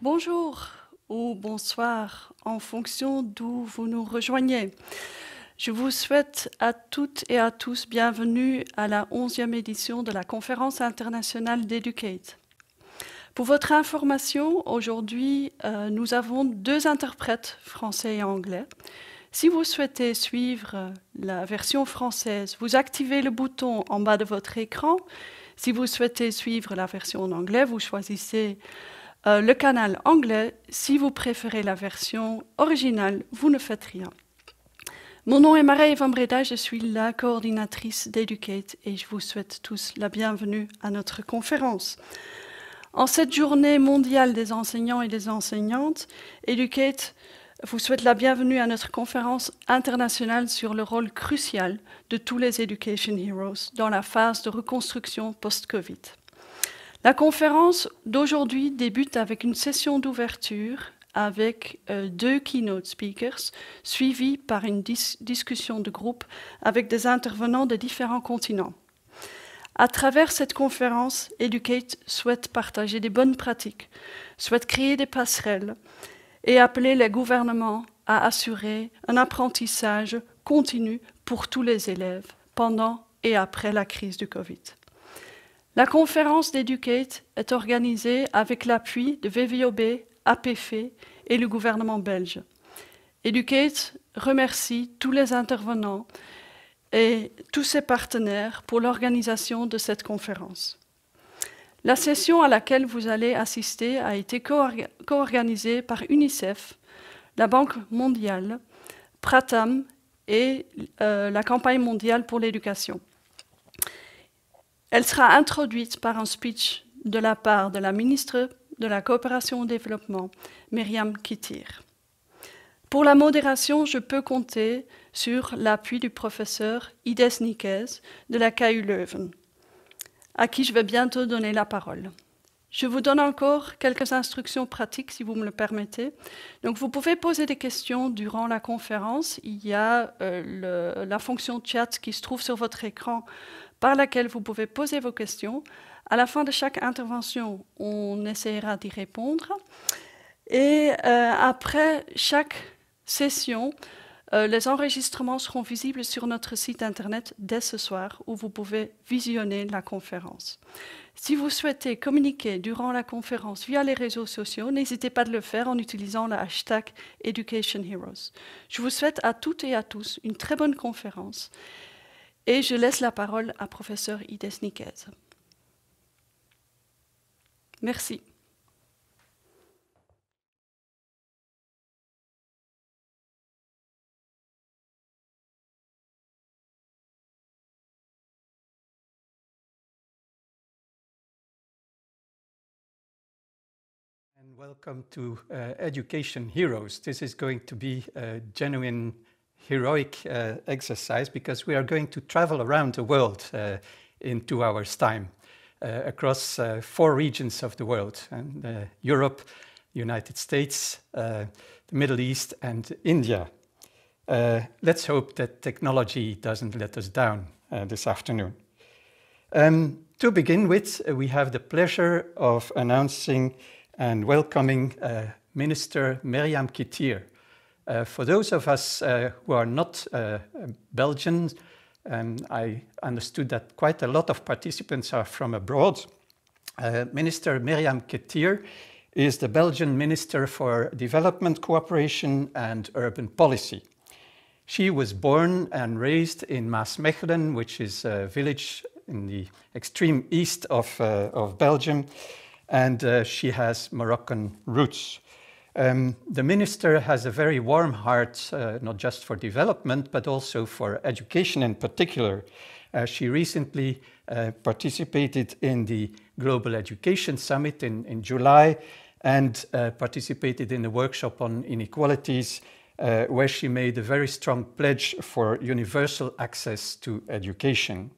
Bonjour ou bonsoir en fonction d'où vous nous rejoignez. Je vous souhaite à toutes et à tous bienvenue à la 11e édition de la conférence internationale d'Educate. Pour votre information, aujourd'hui, euh, nous avons deux interprètes français et anglais. Si vous souhaitez suivre la version française, vous activez le bouton en bas de votre écran. Si vous souhaitez suivre la version en anglais, vous choisissez euh, le canal anglais. Si vous préférez la version originale, vous ne faites rien. Mon nom est Marie Van Breda, je suis la coordinatrice d'Educate et je vous souhaite tous la bienvenue à notre conférence. En cette journée mondiale des enseignants et des enseignantes, Educate vous souhaite la bienvenue à notre conférence internationale sur le rôle crucial de tous les Education Heroes dans la phase de reconstruction post-Covid. La conférence d'aujourd'hui débute avec une session d'ouverture avec euh, deux keynote speakers, suivis par une dis discussion de groupe avec des intervenants de différents continents. À travers cette conférence, Educate souhaite partager des bonnes pratiques, souhaite créer des passerelles et appeler les gouvernements à assurer un apprentissage continu pour tous les élèves pendant et après la crise du Covid. La conférence d'Educate est organisée avec l'appui de VVOB, APF et le gouvernement belge. Educate remercie tous les intervenants et tous ses partenaires pour l'organisation de cette conférence. La session à laquelle vous allez assister a été co-organisée par UNICEF, la Banque mondiale, Pratam et euh, la campagne mondiale pour l'éducation. Elle sera introduite par un speech de la part de la ministre de la coopération au développement, Myriam Kittir. Pour la modération, je peux compter sur l'appui du professeur Ides Nikes de la KU Leuven, à qui je vais bientôt donner la parole. Je vous donne encore quelques instructions pratiques, si vous me le permettez. Donc, vous pouvez poser des questions durant la conférence. Il y a euh, la fonction chat qui se trouve sur votre écran par laquelle vous pouvez poser vos questions. À la fin de chaque intervention, on essaiera d'y répondre. Et euh, après chaque session, euh, les enregistrements seront visibles sur notre site internet dès ce soir où vous pouvez visionner la conférence. Si vous souhaitez communiquer durant la conférence via les réseaux sociaux, n'hésitez pas à le faire en utilisant le hashtag Education Heroes. Je vous souhaite à toutes et à tous une très bonne conférence et je laisse la parole à professeur Ides Nikez. Merci. And welcome to uh, Education Heroes. This is going to be a genuine heroic uh, exercise because we are going to travel around the world uh, in two hours' time uh, across uh, four regions of the world and uh, Europe, United States, the Middle East, and India. let's hope that technology doesn't let us down this afternoon. Um, to begin with, we have the pleasure of announcing and welcoming Minister Meryame Kitir. Uh, for those of us uh, who are not uh, Belgians, um, I understood that quite a lot of participants are from abroad. Minister Meryame Kitir is the Belgian Minister for Development Cooperation and Urban Policy. She was born and raised in Maasmechelen, which is a village in the extreme east of, uh, of Belgium, and uh, she has Moroccan roots. Um, the minister has a very warm heart, uh, not just for development, but also for education in particular. Uh, she recently uh, participated in the Global Education Summit in, in July and uh, participated in a workshop on inequalities uh, where she made a very strong pledge for universal access to education.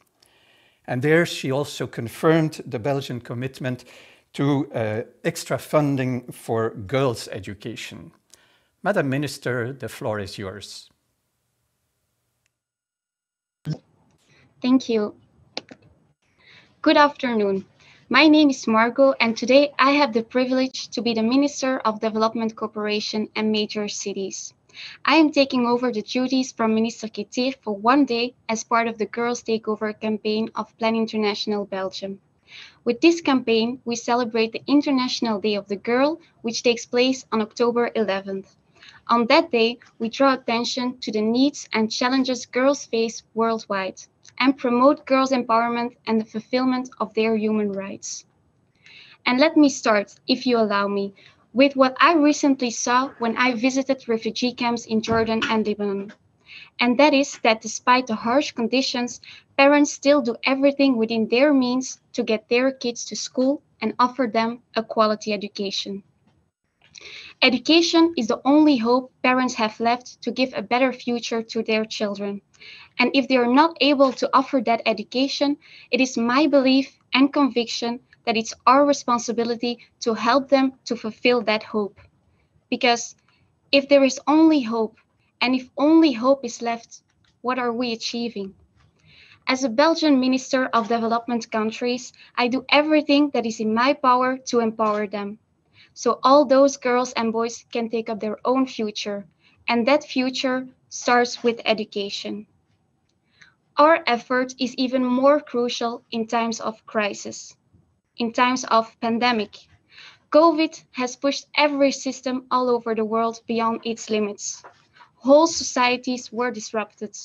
And there she also confirmed the Belgian commitment to uh, extra funding for girls' education. Madam Minister, the floor is yours. Thank you. Good afternoon. My name is Margot, and today I have the privilege to be the Minister of Development Cooperation and Major Cities. I am taking over the duties from Minister Kitir for one day as part of the Girls Takeover campaign of Plan International Belgium. With this campaign, we celebrate the International Day of the Girl, which takes place on October 11th. On that day, we draw attention to the needs and challenges girls face worldwide and promote girls' empowerment and the fulfillment of their human rights. And let me start, if you allow me, with what I recently saw when I visited refugee camps in Jordan and Lebanon. And that is that despite the harsh conditions, parents still do everything within their means to get their kids to school and offer them a quality education. Education is the only hope parents have left to give a better future to their children. And if they are not able to offer that education, it is my belief and conviction that it's our responsibility to help them to fulfill that hope. Because if there is only hope, and if only hope is left, what are we achieving? As a Belgian Minister of Development Countries, I do everything that is in my power to empower them. So all those girls and boys can take up their own future. And that future starts with education. Our effort is even more crucial in times of crisis, in times of pandemic. COVID has pushed every system all over the world beyond its limits. Whole societies were disrupted,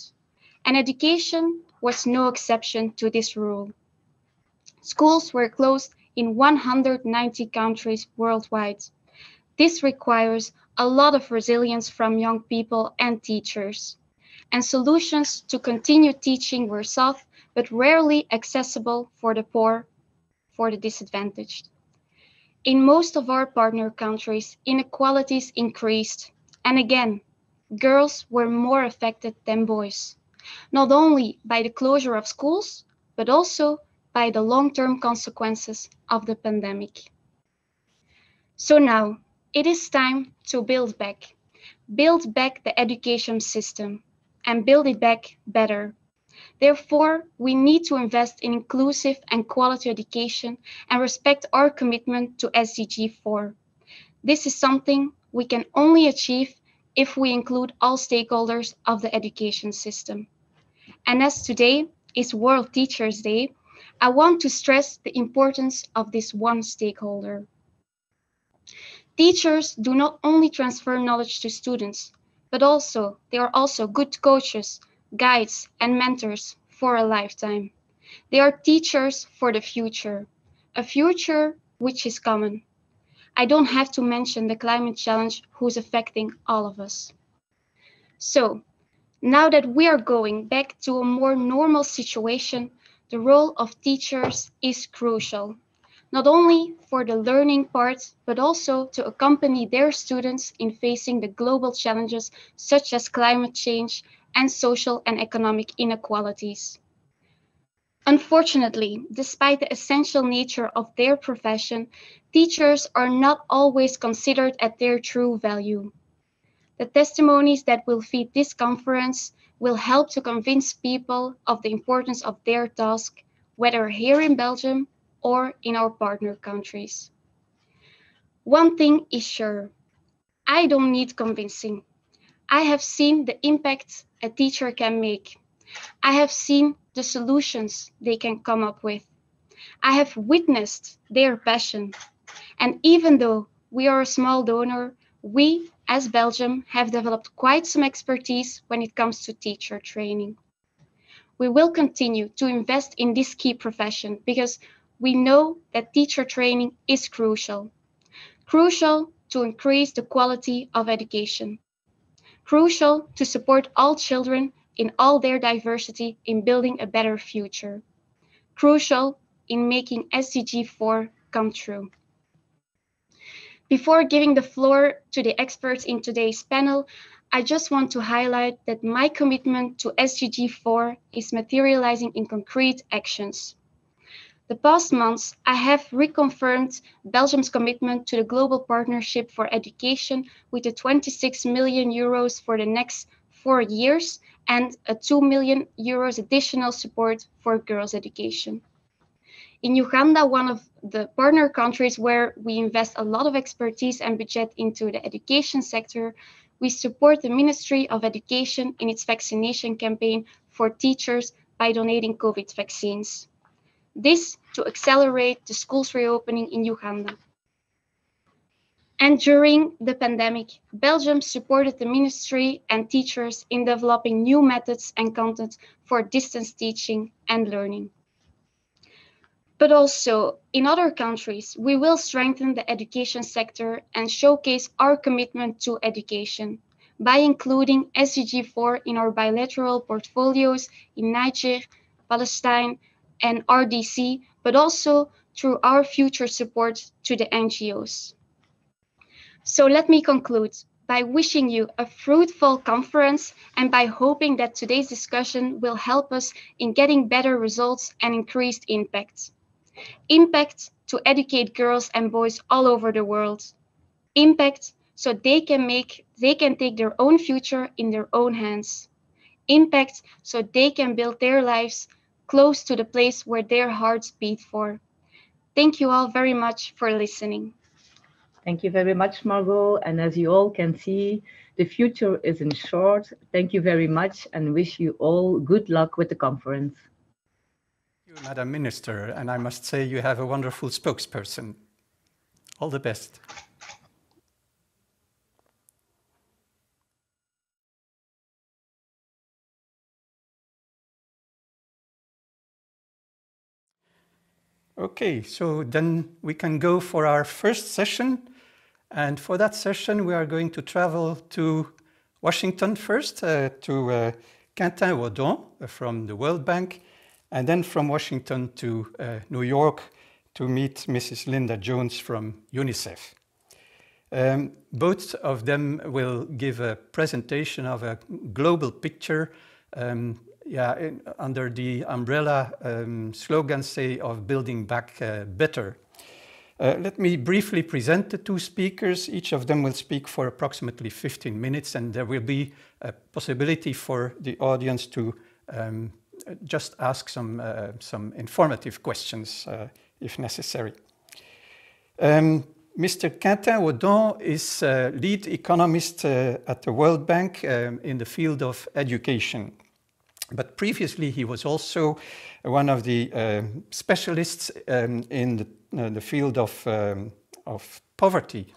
and education was no exception to this rule. Schools were closed in 190 countries worldwide. This requires a lot of resilience from young people and teachers and solutions to continue teaching were sought, but rarely accessible for the poor, for the disadvantaged. In most of our partner countries, inequalities increased, and again, girls were more affected than boys, not only by the closure of schools, but also by the long-term consequences of the pandemic. So now, it is time to build back, build back the education system, and build it back better. Therefore, we need to invest in inclusive and quality education and respect our commitment to SDG 4. This is something we can only achieve if we include all stakeholders of the education system. And as today is World Teachers Day, I want to stress the importance of this one stakeholder. Teachers do not only transfer knowledge to students, but also they are also good coaches, guides, and mentors for a lifetime. They are teachers for the future, a future which is common. I don't have to mention the climate challenge who's affecting all of us. So, now that we are going back to a more normal situation, the role of teachers is crucial not only for the learning part, but also to accompany their students in facing the global challenges such as climate change and social and economic inequalities. Unfortunately, despite the essential nature of their profession, teachers are not always considered at their true value. The testimonies that will feed this conference will help to convince people of the importance of their task, whether here in Belgium or in our partner countries. One thing is sure, I don't need convincing. I have seen the impact a teacher can make. I have seen the solutions they can come up with. I have witnessed their passion. And even though we are a small donor, we as Belgium have developed quite some expertise when it comes to teacher training. We will continue to invest in this key profession because we know that teacher training is crucial. Crucial to increase the quality of education. Crucial to support all children in all their diversity in building a better future. Crucial in making SDG 4 come true. Before giving the floor to the experts in today's panel, I just want to highlight that my commitment to SDG 4 is materializing in concrete actions. The past months, I have reconfirmed Belgium's commitment to the Global Partnership for Education with the 26 million euros for the next four years and a 2 million euros additional support for girls' education. In Uganda, one of the partner countries where we invest a lot of expertise and budget into the education sector, we support the Ministry of Education in its vaccination campaign for teachers by donating COVID vaccines. This to accelerate the schools reopening in Uganda. And during the pandemic, Belgium supported the ministry and teachers in developing new methods and content for distance teaching and learning. But also, in other countries, we will strengthen the education sector and showcase our commitment to education by including SDG 4 in our bilateral portfolios in Niger, Palestine, and RDC, but also through our future support to the NGOs. So let me conclude by wishing you a fruitful conference and by hoping that today's discussion will help us in getting better results and increased impact. Impact to educate girls and boys all over the world. Impact so they can make they can take their own future in their own hands. Impact so they can build their lives close to the place where their hearts beat for. Thank you all very much for listening. Thank you very much, Margot. And as you all can see, the future is in short. Thank you very much and wish you all good luck with the conference. Madam Minister. And I must say you have a wonderful spokesperson. All the best. Okay, so then we can go for our first session. And for that session, we are going to travel to Washington first, uh, to uh, Quentin Wodon uh, from the World Bank, and then from Washington to uh, New York to meet Mrs. Linda Jones from UNICEF. Um, both of them will give a presentation of a global picture um, yeah, in, under the umbrella um, slogan, say, of building back uh, better. Uh, let me briefly present the two speakers. Each of them will speak for approximately 15 minutes, and there will be a possibility for the audience to um, just ask some, uh, some informative questions uh, if necessary. Um, Mr. Quentin Wodon is lead economist uh, at the World Bank um, in the field of education. But previously, he was also one of the uh, specialists um, in the, uh, the, field of, um, of poverty,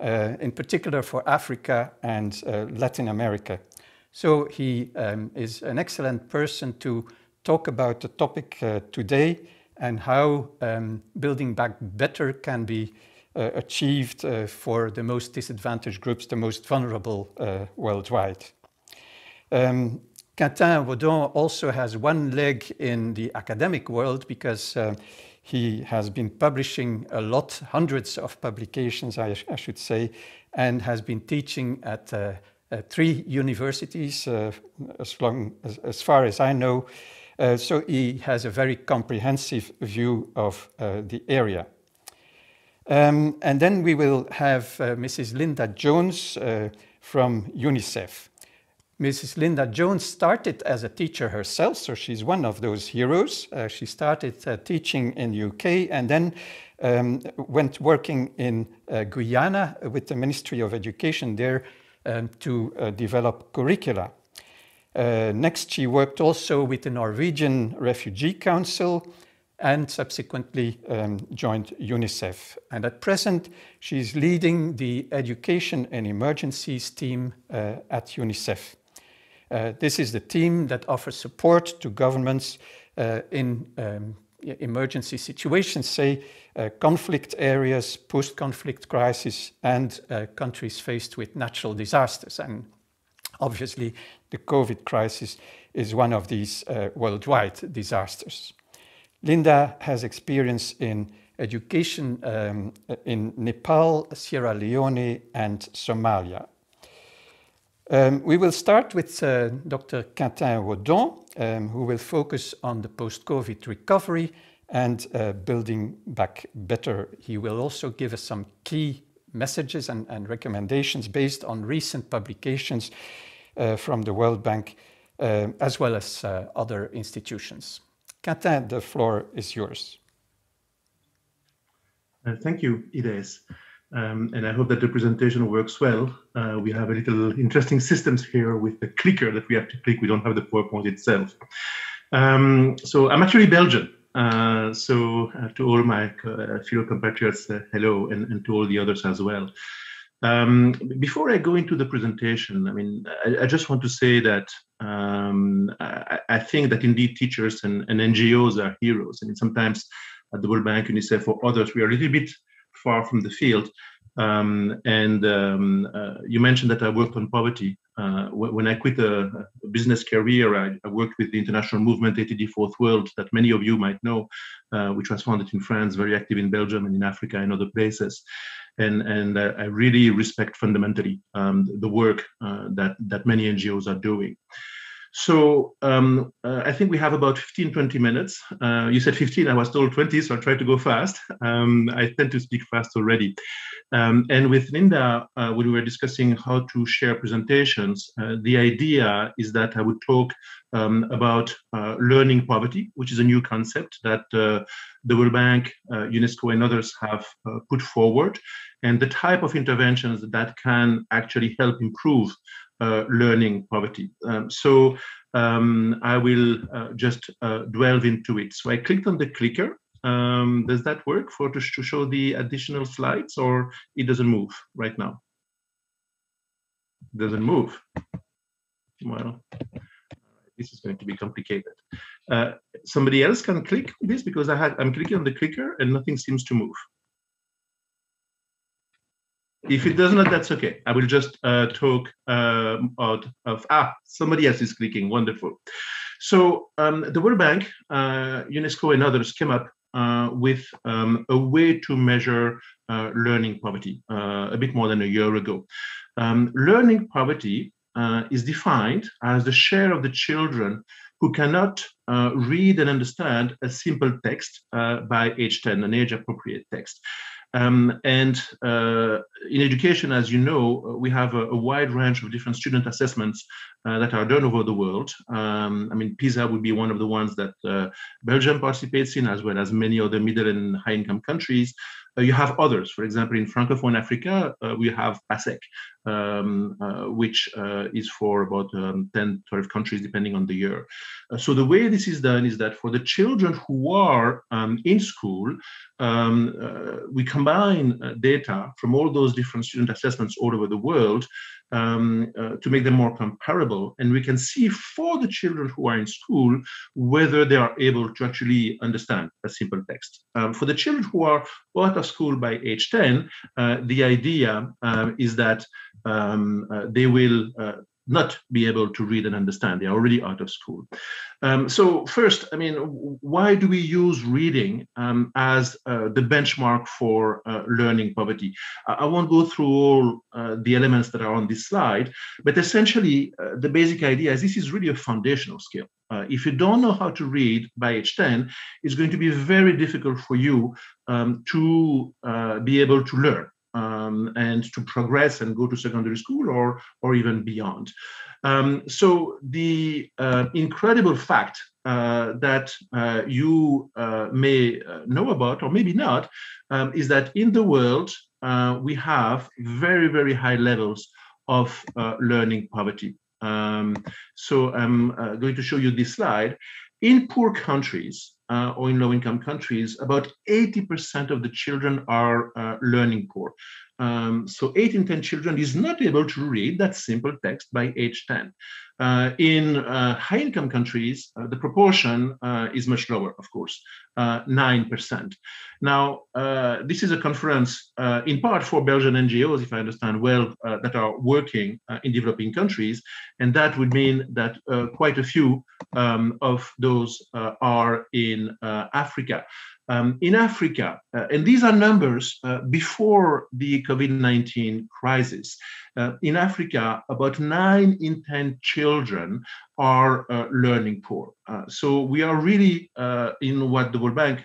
uh, in particular for Africa and Latin America. So he um, is an excellent person to talk about the topic uh, today and how um, building back better can be uh, achieved for the most disadvantaged groups, the most vulnerable worldwide. Um, Quentin Wodon also has one leg in the academic world because uh, he has been publishing a lot, hundreds of publications, I, I should say, and has been teaching at uh, uh, three universities, uh, as, long, as, as, far as I know. Uh, so he has a very comprehensive view of uh, the area. Um, and then we will have Mrs. Linda Jones from UNICEF. Mrs. Linda Jones started as a teacher herself, so she's one of those heroes. Uh, she started uh, teaching in the UK and then um, went working in uh, Guyana with the Ministry of Education there um, to uh, develop curricula. Uh, next, she worked also with the Norwegian Refugee Council and subsequently um, joined UNICEF. And at present, she's leading the Education and Emergencies team uh, at UNICEF. Uh, this is the team that offers support to governments uh, in um, emergency situations, say uh, conflict areas, post-conflict crisis, and uh, countries faced with natural disasters. And obviously, the COVID crisis is one of these uh, worldwide disasters. Linda has experience in education um, in Nepal, Sierra Leone, and Somalia. Um, we will start with uh, Dr. Quentin Wodon, um, who will focus on the post-COVID recovery and uh, building back better. He will also give us some key messages and, and recommendations based on recent publications uh, from the World Bank, uh, as well as uh, other institutions. Quentin, the floor is yours. Uh, thank you, Ines. Um, and I hope that the presentation works well. Uh, we have a little interesting systems here with the clicker that we have to click. We don't have the PowerPoint itself. Um, so I'm actually Belgian. Uh, so uh, to all my uh, fellow compatriots, uh, hello, and, and, to all the others as well. Um, before I go into the presentation, I mean, I, I just want to say that um, I, I, think that indeed teachers and, and, NGOs are heroes. I mean, sometimes at the World Bank, UNICEF, or others, we are a little bit far from the field. Um, and um, uh, you mentioned that I worked on poverty. Uh, when I quit a, business career, I, I, worked with the international movement ATD Fourth World that many of you might know, uh, which was founded in France, very active in Belgium and in Africa and other places. And, and I really respect fundamentally um, the work uh, that, that many NGOs are doing. So um, uh, I think we have about 15, 20 minutes. Uh, you said 15, I was told 20, so I'll try to go fast. Um, I tend to speak fast already. Um, and with Linda, uh, when we were discussing how to share presentations, uh, the idea is that I would talk um, about uh, learning poverty, which is a new concept that uh, the World Bank, UNESCO, and others have put forward, and the type of interventions that can actually help improve learning poverty. Um, so um, I will uh, just uh, delve into it. So I clicked on the clicker. Um, does that work for to, to show the additional slides or it doesn't move right now? Doesn't move. Well, this is going to be complicated. Uh, somebody else can click this because I had I'm clicking on the clicker and nothing seems to move. If it does not, that's okay. I will just uh, talk uh, out of, ah, somebody else is clicking, wonderful. So um, the World Bank, uh, UNESCO and others came up uh, with um, a way to measure uh, learning poverty uh, a bit more than a year ago. Um, learning poverty is defined as the share of the children who cannot read and understand a simple text by age 10, an age appropriate text. Um, and uh, in education, as you know, we have a, a, wide range of different student assessments uh, that are done over the world. Um, I mean, PISA would be one of the ones that uh, Belgium participates in, as well as many other middle and high income countries. Uh, you have others. For example, in Francophone Africa, uh, we have PASEC, um, uh, which is for about um, 10, 12 countries, depending on the year. so the way this is done is that for the children who are um, in school, um, we combine data from all those different student assessments all over the world um, uh, to make them more comparable. And we can see for the children who are in school whether they are able to actually understand a simple text. Um, for the children who are out of school by age 10, uh, the idea uh, is that um, uh, they will uh, not be able to read and understand. They're already out of school. Um, so first, I mean, why do we use reading um, as uh, the benchmark for uh, learning poverty? I won't go through all uh, the elements that are on this slide, but essentially uh, the basic idea is this is really a foundational skill. Uh, if you don't know how to read by age 10, it's going to be very difficult for you um, to uh, be able to learn um, and to progress and go to secondary school or, or even beyond. Um, so the uh, incredible fact uh, that uh, you uh, may uh, know about, or maybe not, um, is that in the world, uh, we have very, very high levels of learning poverty. Um, so I'm going to show you this slide. In poor countries, uh, or in low income countries, about 80% of the children are uh, learning poor. Um, so 8 in 10 children is not able to read that simple text by age 10. Uh, in uh, high income countries, uh, the proportion uh, is much lower, of course, 9%. Uh, now, uh, this is a conference in part for Belgian NGOs, if I understand well, that are working in developing countries. And that would mean that quite a few um, of those are in Africa um, in Africa, uh, and these are numbers uh, before the COVID 19 crisis. Uh, in Africa, about nine in 10 children are uh, learning poor. Uh, so we are really uh, in what the World Bank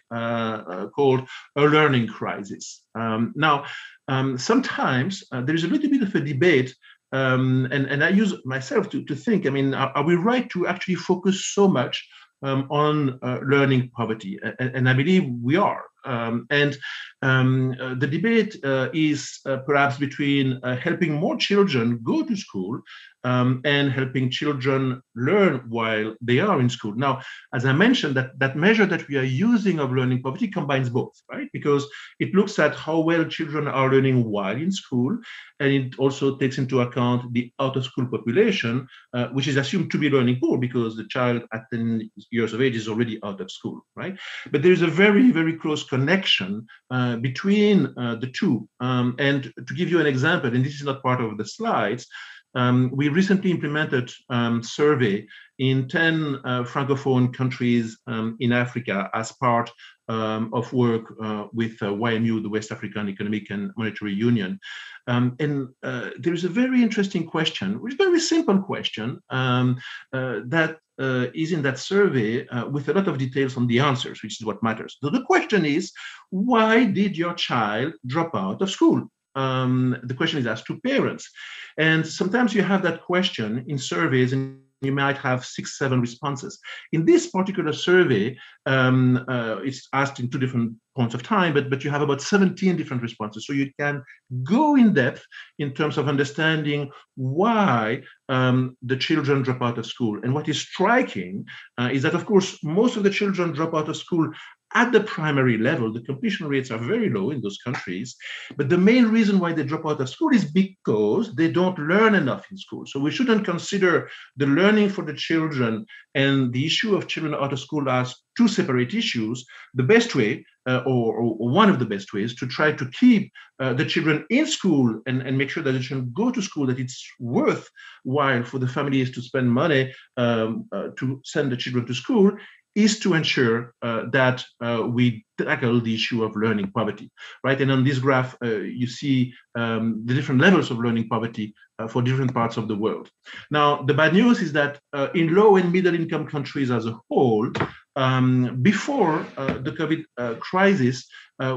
called a learning crisis. Um, now, um, sometimes there is a little bit of a debate um, and, and I use myself to, to think, I mean, are, are we right to actually focus so much um, on uh, learning poverty. And, and, I believe we are. Um, and um, uh, the debate uh, is uh, perhaps between uh, helping more children go to school um, and helping children learn while they are in school. Now, as I mentioned, that, that measure that we are using of learning poverty combines both, right? Because it looks at how well children are learning while in school, and it also takes into account the out-of-school population, uh, which is assumed to be learning poor because the child at 10 years of age is already out of school, right? But there is a very, very close connection uh, between uh, the two. Um, and to give you an example, and this is not part of the slides, um, we recently implemented um, survey in 10 uh, francophone countries um, in Africa as part um, of work uh, with uh, WAEMU, the West African Economic and Monetary Union. Um, and uh, there is a very interesting question, which is a very simple question um, uh, that uh, is in that survey with a lot of details on the answers, which is what matters. So the question is, why did your child drop out of school? um, the question is asked to parents. And sometimes you have that question in surveys and you might have six, seven responses. In this particular survey, um, uh, it's asked in two different points of time, but, but you have about 17 different responses. So you can go in depth in terms of understanding why um, the children drop out of school. And what is striking uh, is that, of course, most of the children drop out of school at the primary level, the completion rates are very low in those countries. But the main reason why they drop out of school is because they don't learn enough in school. So we shouldn't consider the learning for the children and the issue of children out of school as two separate issues. The best way, uh, or, or, one of the best ways, to try to keep uh, the children in school and, and make sure that the children go to school, that it's worthwhile for the families to spend money um, uh, to send the children to school, is to ensure uh, that uh, we tackle the issue of learning poverty, right? And on this graph, uh, you see um, the different levels of learning poverty uh, for different parts of the world. Now, the bad news is that uh, in low and middle income countries as a whole, um, before uh, the COVID crisis,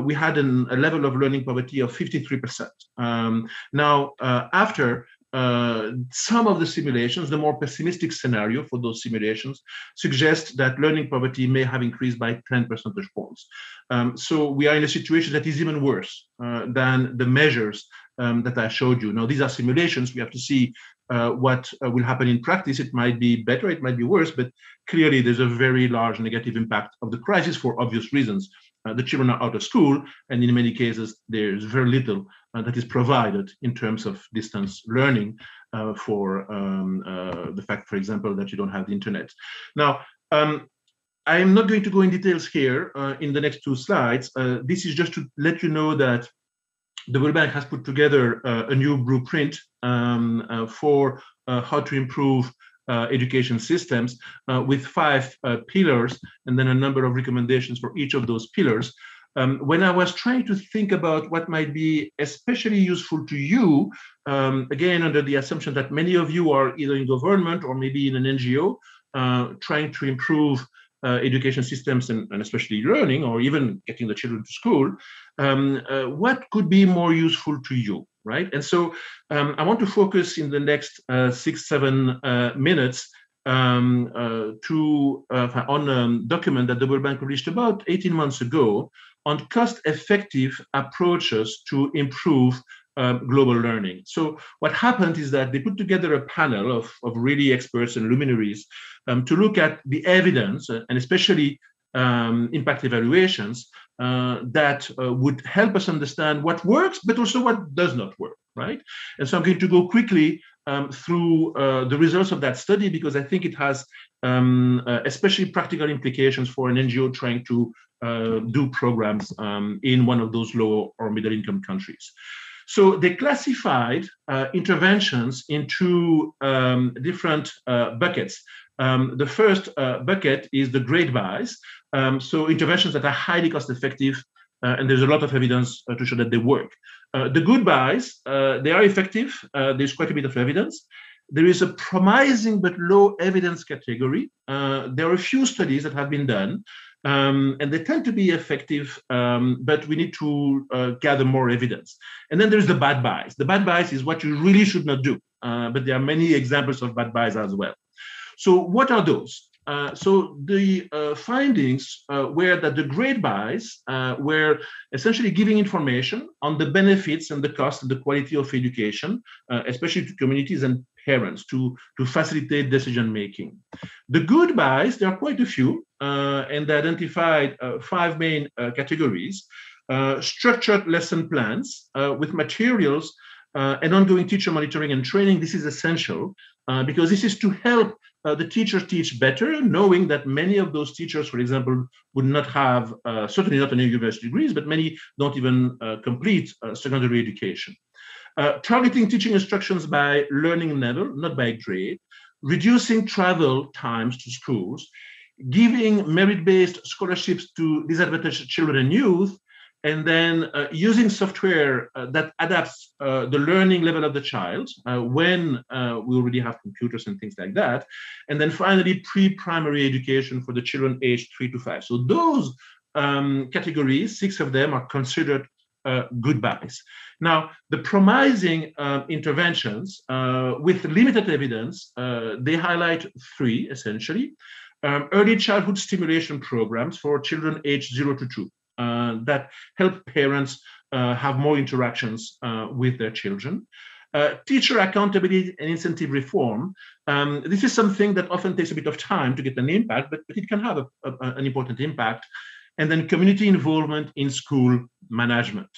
we had an, a level of learning poverty of 53%. Um, now, after uh, some of the simulations, the more pessimistic scenario for those simulations, suggest that learning poverty may have increased by 10 percentage points. Um, so we are in a situation that is even worse uh, than the measures um, that I showed you. Now, these are simulations. We have to see uh, what uh, will happen in practice. It might be better, it might be worse, but clearly there's a very large negative impact of the crisis for obvious reasons. Uh, the children are out of school, and in many cases, there's very little uh, that is provided in terms of distance learning uh, for um, uh, the fact, for example, that you don't have the internet. Now, um, I am not going to go in details here uh, in the next two slides. This is just to let you know that the World Bank has put together a new blueprint um, for how to improve education systems uh, with five uh, pillars and then a number of recommendations for each of those pillars. Um, when I was trying to think about what might be especially useful to you, um, again, under the assumption that many of you are either in government or maybe in an NGO, uh, trying to improve uh, education systems and, and, especially learning or even getting the children to school, um, uh, what could be more useful to you? Right? And so um, I want to focus in the next uh, six, seven uh, minutes um, uh, to uh, on a document that the World Bank published about 18 months ago on cost-effective approaches to improve um, global learning. So what happened is that they put together a panel of, of really experts and luminaries um, to look at the evidence uh, and especially um, impact evaluations uh, that uh, would help us understand what works, but also what does not work, right? And so I'm going to go quickly um, through uh, the results of that study because I think it has um, uh, especially practical implications for an NGO trying to uh, do programs um, in one of those low or middle income countries. So they classified uh, interventions into um, different buckets. Um, the first uh, bucket is the great buys. Um, so interventions that are highly cost effective, uh, and there's a lot of evidence uh, to show that they work. Uh, the good buys, uh, they are effective. Uh, there's quite a bit of evidence. There is a promising but low evidence category. there are a few studies that have been done, um, and they tend to be effective, um, but we need to gather more evidence. And then there's the bad buys. The bad buys is what you really should not do, but there are many examples of bad buys as well. So what are those? Uh, so the uh, findings uh, were that the grade buys uh, were essentially giving information on the benefits and the cost and the quality of education, uh, especially to communities and parents to, to facilitate decision making. The good buys, there are quite a few, and they identified five main categories. structured lesson plans with materials uh, and ongoing teacher monitoring and training, this is essential uh, because this is to help uh, the teachers teach better, knowing that many of those teachers, for example, would not have, uh, certainly not any university degrees, but many don't even uh, complete uh, secondary education. targeting teaching instructions by learning level, not by grade, reducing travel times to schools, giving merit-based scholarships to disadvantaged children and youth, and then uh, using software uh, that adapts uh, the learning level of the child uh, when uh, we already have computers and things like that. And then finally, pre-primary education for the children aged three to five. So those um, categories, six of them are considered uh, good buys. Now, the promising interventions with limited evidence, they highlight three essentially. Um, early childhood stimulation programs for children aged zero to two. Uh, that help parents uh, have more interactions uh, with their children. Uh, teacher accountability and incentive reform. Um, this is something that often takes a bit of time to get an impact, but, but it can have a, a, an important impact. And then community involvement in school management.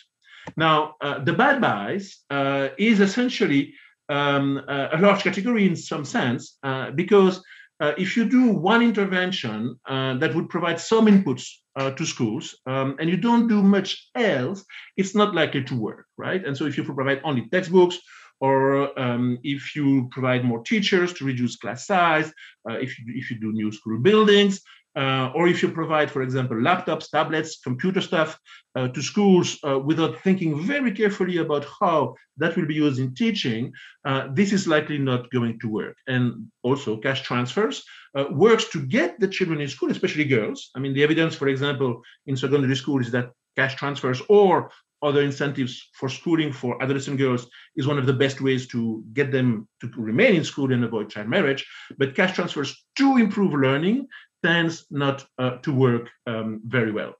Now, uh, the bad buys uh, is essentially um, a large category in some sense because uh, if you do one intervention uh, that would provide some inputs uh, to schools um, and you don't do much else, it's not likely to work, right? And so if you provide only textbooks or um, if you provide more teachers to reduce class size, uh, if, you, if you do new school buildings, uh, or if you provide, for example, laptops, tablets, computer stuff uh, to schools uh, without thinking very carefully about how that will be used in teaching, uh, this is likely not going to work. And also, cash transfers uh, works to get the children in school, especially girls. I mean, the evidence, for example, in secondary school is that cash transfers or other incentives for schooling for adolescent girls is one of the best ways to get them to remain in school and avoid child marriage. But cash transfers to improve learning tends not uh, to work um, very well.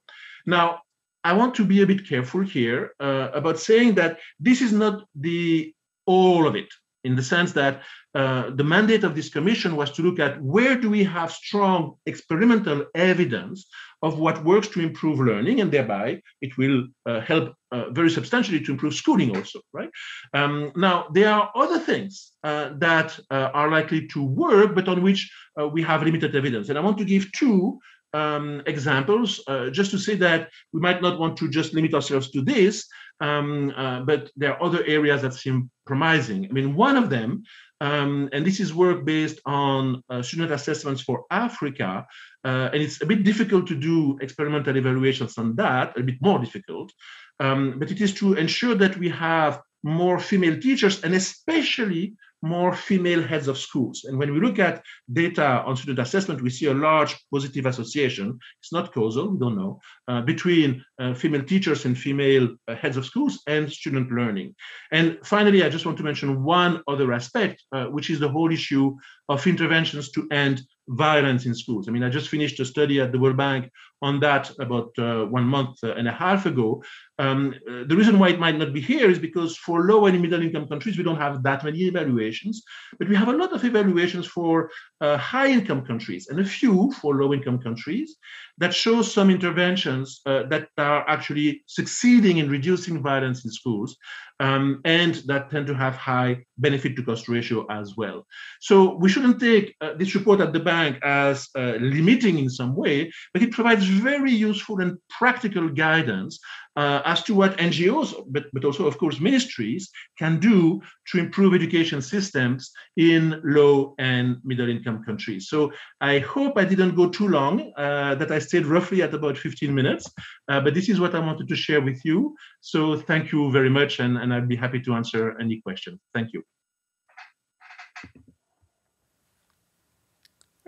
Now, I want to be a bit careful here uh, about saying that this is not the all of it in the sense that uh, the mandate of this commission was to look at where do we have strong experimental evidence of what works to improve learning, and thereby it will uh, help uh, very substantially to improve schooling also, right? Um, now, there are other things uh, that uh, are likely to work, but on which uh, we have limited evidence. And I want to give two um, examples, just to say that we might not want to just limit ourselves to this, um, but there are other areas that seem promising. I mean, one of them um, and this is work based on uh, student assessments for Africa. Uh, and it's a bit difficult to do experimental evaluations on that, a bit more difficult. Um, but it is to ensure that we have more female teachers and especially more female heads of schools. And when we look at data on student assessment, we see a large positive association. It's not causal, we don't know, uh, between uh, female teachers and female uh, heads of schools and student learning. And finally, I just want to mention one other aspect, uh, which is the whole issue of interventions to end violence in schools. I mean, I just finished a study at the World Bank on that about uh, one month and a half ago. Um, uh, the reason why it might not be here is because for low and middle income countries, we don't have that many evaluations, but we have a lot of evaluations for uh, high income countries and a few for low income countries that show some interventions uh, that are actually succeeding in reducing violence in schools um, and that tend to have high benefit to cost ratio as well. So we shouldn't take uh, this report at the bank as uh, limiting in some way, but it provides very useful and practical guidance uh, as to what NGOs, but, but also, of course, ministries can do to improve education systems in low and middle income countries. So I hope I didn't go too long, uh, that I stayed roughly at about 15 minutes, uh, but this is what I wanted to share with you. So thank you very much, and, and I'd be happy to answer any questions. Thank you.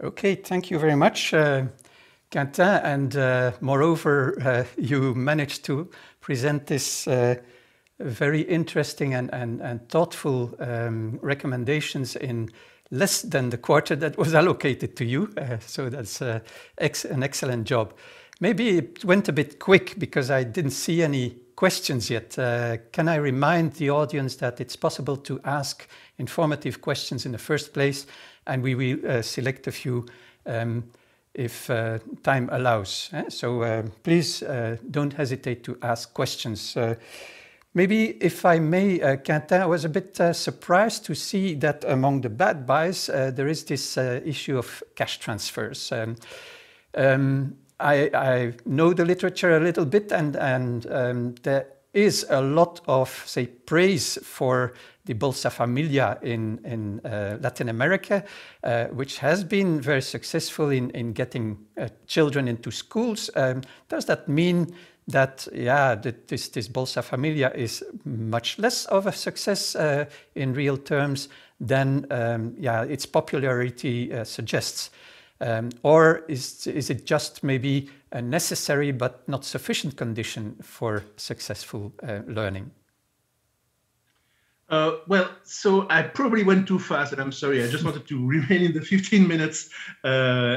Okay, thank you very much. Uh, Quentin, and uh, moreover, uh, you managed to present this uh, very interesting and, and, and thoughtful um, recommendations in less than the quarter that was allocated to you. Uh, so that's uh, ex an excellent job. Maybe it went a bit quick because I didn't see any questions yet. Uh, can I remind the audience that it's possible to ask informative questions in the first place, and we will select a few um, if uh, time allows. Eh? So uh, please don't hesitate to ask questions. Maybe, if I may, uh, Quentin, I was a bit uh, surprised to see that among the bad buys, uh, there is this uh, issue of cash transfers. Um, um, I, I, know the literature a little bit, and, and um, there is a lot of, say, praise for the Bolsa Familia in, in uh, Latin America, uh, which has been very successful in, in getting children into schools. Um, does that mean that yeah that this this Bolsa Familia is much less of a success uh, in real terms than um, yeah its popularity uh, suggests. Um, or is, is it just maybe a necessary but not sufficient condition for successful uh, learning? Uh, well, so I probably went too fast, and I'm sorry. I just wanted to remain in the 15 minutes, uh,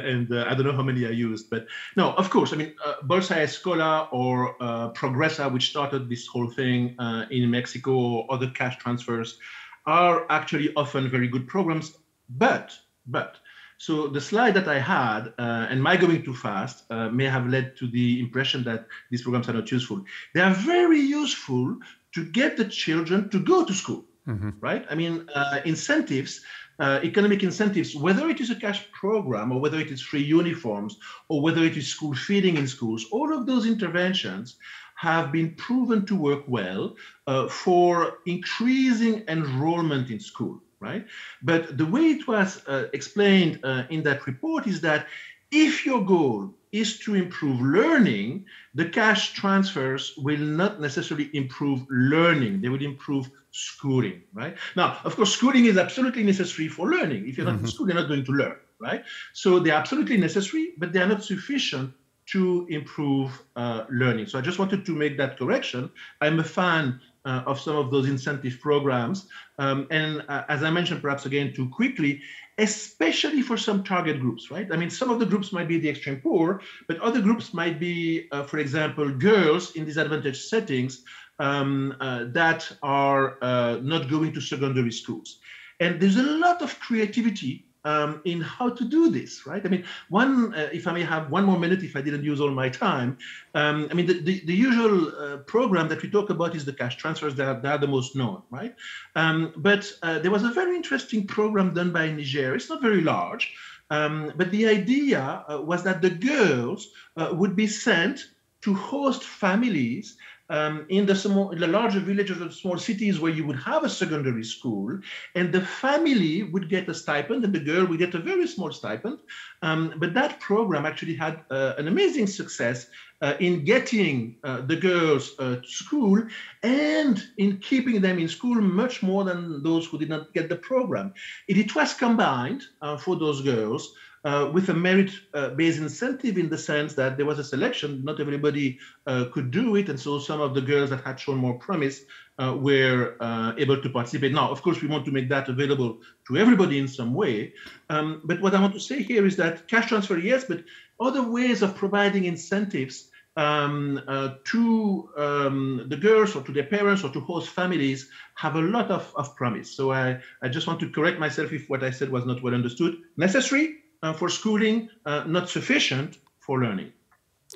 and uh, I don't know how many I used, but no, of course. I mean, uh, Bolsa Escola or uh, Progresa, which started this whole thing uh, in Mexico, or other cash transfers, are actually often very good programs. But, but, so the slide that I had, and my going too fast, may have led to the impression that these programs are not useful. They are very useful to get the children to go to school, mm-hmm. right? I mean, uh, incentives, uh, economic incentives, whether it is a cash program or whether it is free uniforms or whether it is school feeding in schools, all of those interventions have been proven to work well uh, for increasing enrollment in school, right? But the way it was uh, explained uh, in that report is that if your goal is to improve learning, the cash transfers will not necessarily improve learning. They will improve schooling, right? Now, of course, schooling is absolutely necessary for learning. If you're not mm-hmm. in school, you're not going to learn, right? So they're absolutely necessary, but they are not sufficient to improve uh, learning. So I just wanted to make that correction. I'm a fan uh, of some of those incentive programs. Um, and uh, as I mentioned, perhaps again too quickly, especially for some target groups, right? I mean, some of the groups might be the extreme poor, but other groups might be, uh, for example, girls in disadvantaged settings um, uh, that are uh, not going to secondary schools. And there's a lot of creativity um, in how to do this, right? I mean, one, uh, if I may have one more minute, if I didn't use all my time, um, I mean, the, the, the usual uh, program that we talk about is the cash transfers that are, that are the most known, right? Um, but uh, there was a very interesting program done by Niger. It's not very large, um, but the idea uh, was that the girls uh, would be sent to host families um, in the small, in the larger villages or small cities where you would have a secondary school, and the family would get a stipend, and the girl would get a very small stipend. Um, but that program actually had uh, an amazing success uh, in getting uh, the girls uh, to school and in keeping them in school much more than those who did not get the program. It, it was combined uh, for those girls uh, with a merit-based uh, incentive in the sense that there was a selection. Not everybody uh, could do it, and so some of the girls that had shown more promise uh, were able to participate. Now, of course, we want to make that available to everybody in some way. Um, but what I want to say here is that cash transfer, yes, but other ways of providing incentives um, uh, to um, the girls or to their parents or to host families have a lot of, of promise. So I, I just want to correct myself if what I said was not well understood. Necessary, for schooling, uh, not sufficient for learning.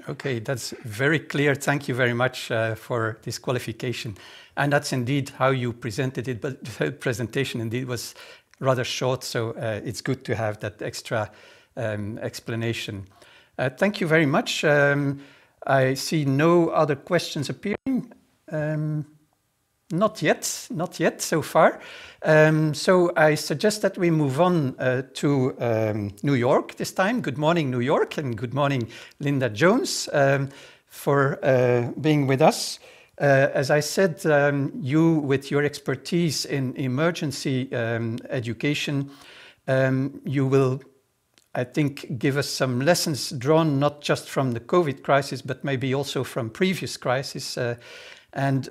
Okay, that's very clear. Thank you very much uh, for this qualification. And that's indeed how you presented it, but the presentation indeed was rather short, so uh, it's good to have that extra um, explanation. Uh, thank you very much. Um, I see no other questions appearing. Um, not yet, not yet so far. Um, so I suggest that we move on uh, to um, New York this time. Good morning, New York, and good morning, Linda Jones, um, for uh, being with us. Uh, as I said, um, you, with your expertise in emergency um, education, um, you will, I think, give us some lessons drawn not just from the COVID crisis, but maybe also from previous crises. Uh, and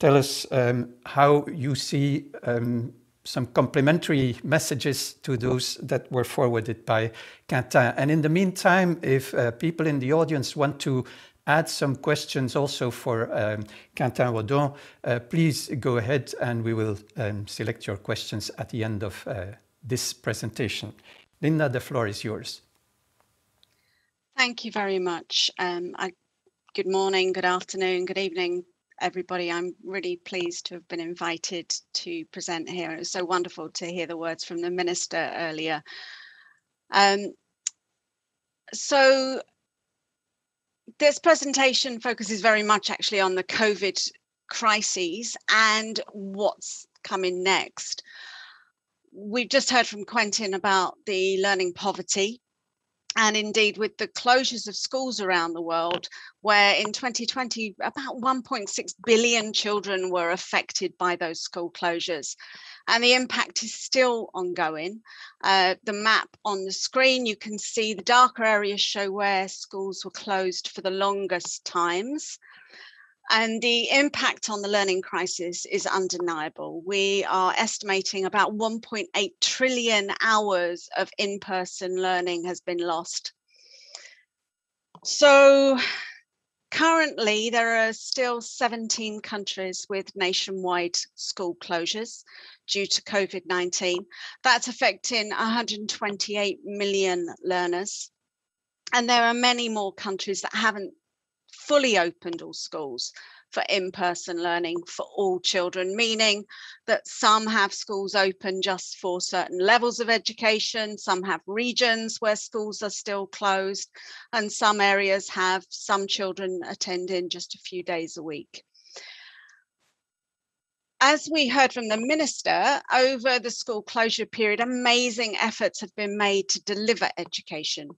tell us um, how you see um, some complimentary messages to those that were forwarded by Quentin. And in the meantime, if uh, people in the audience want to add some questions also for um, Quentin Wodon, uh, please go ahead and we will um, select your questions at the end of uh, this presentation. Linda, the floor is yours. Thank you very much. Um, I, good morning, good afternoon, good evening, everybody. I'm really pleased to have been invited to present here. It's so wonderful to hear the words from the minister earlier. Um, so this presentation focuses very much actually on the COVID crises and what's coming next. We've just heard from Quentin about the learning poverty and indeed with the closures of schools around the world where in 2020 about 1.6 billion children were affected by those school closures. And the impact is still ongoing. Uh, the map on the screen you can see the darker areas show where schools were closed for the longest times and the impact on the learning crisis is undeniable. We are estimating about 1.8 trillion hours of in-person learning has been lost. So currently there are still 17 countries with nationwide school closures due to COVID-19. That's affecting 128 million learners. And there are many more countries that haven't fully opened all schools for in-person learning for all children, meaning that some have schools open just for certain levels of education, some have regions where schools are still closed, and some areas have some children attending just a few days a week. As we heard from the minister, over the school closure period, amazing efforts have been made to deliver education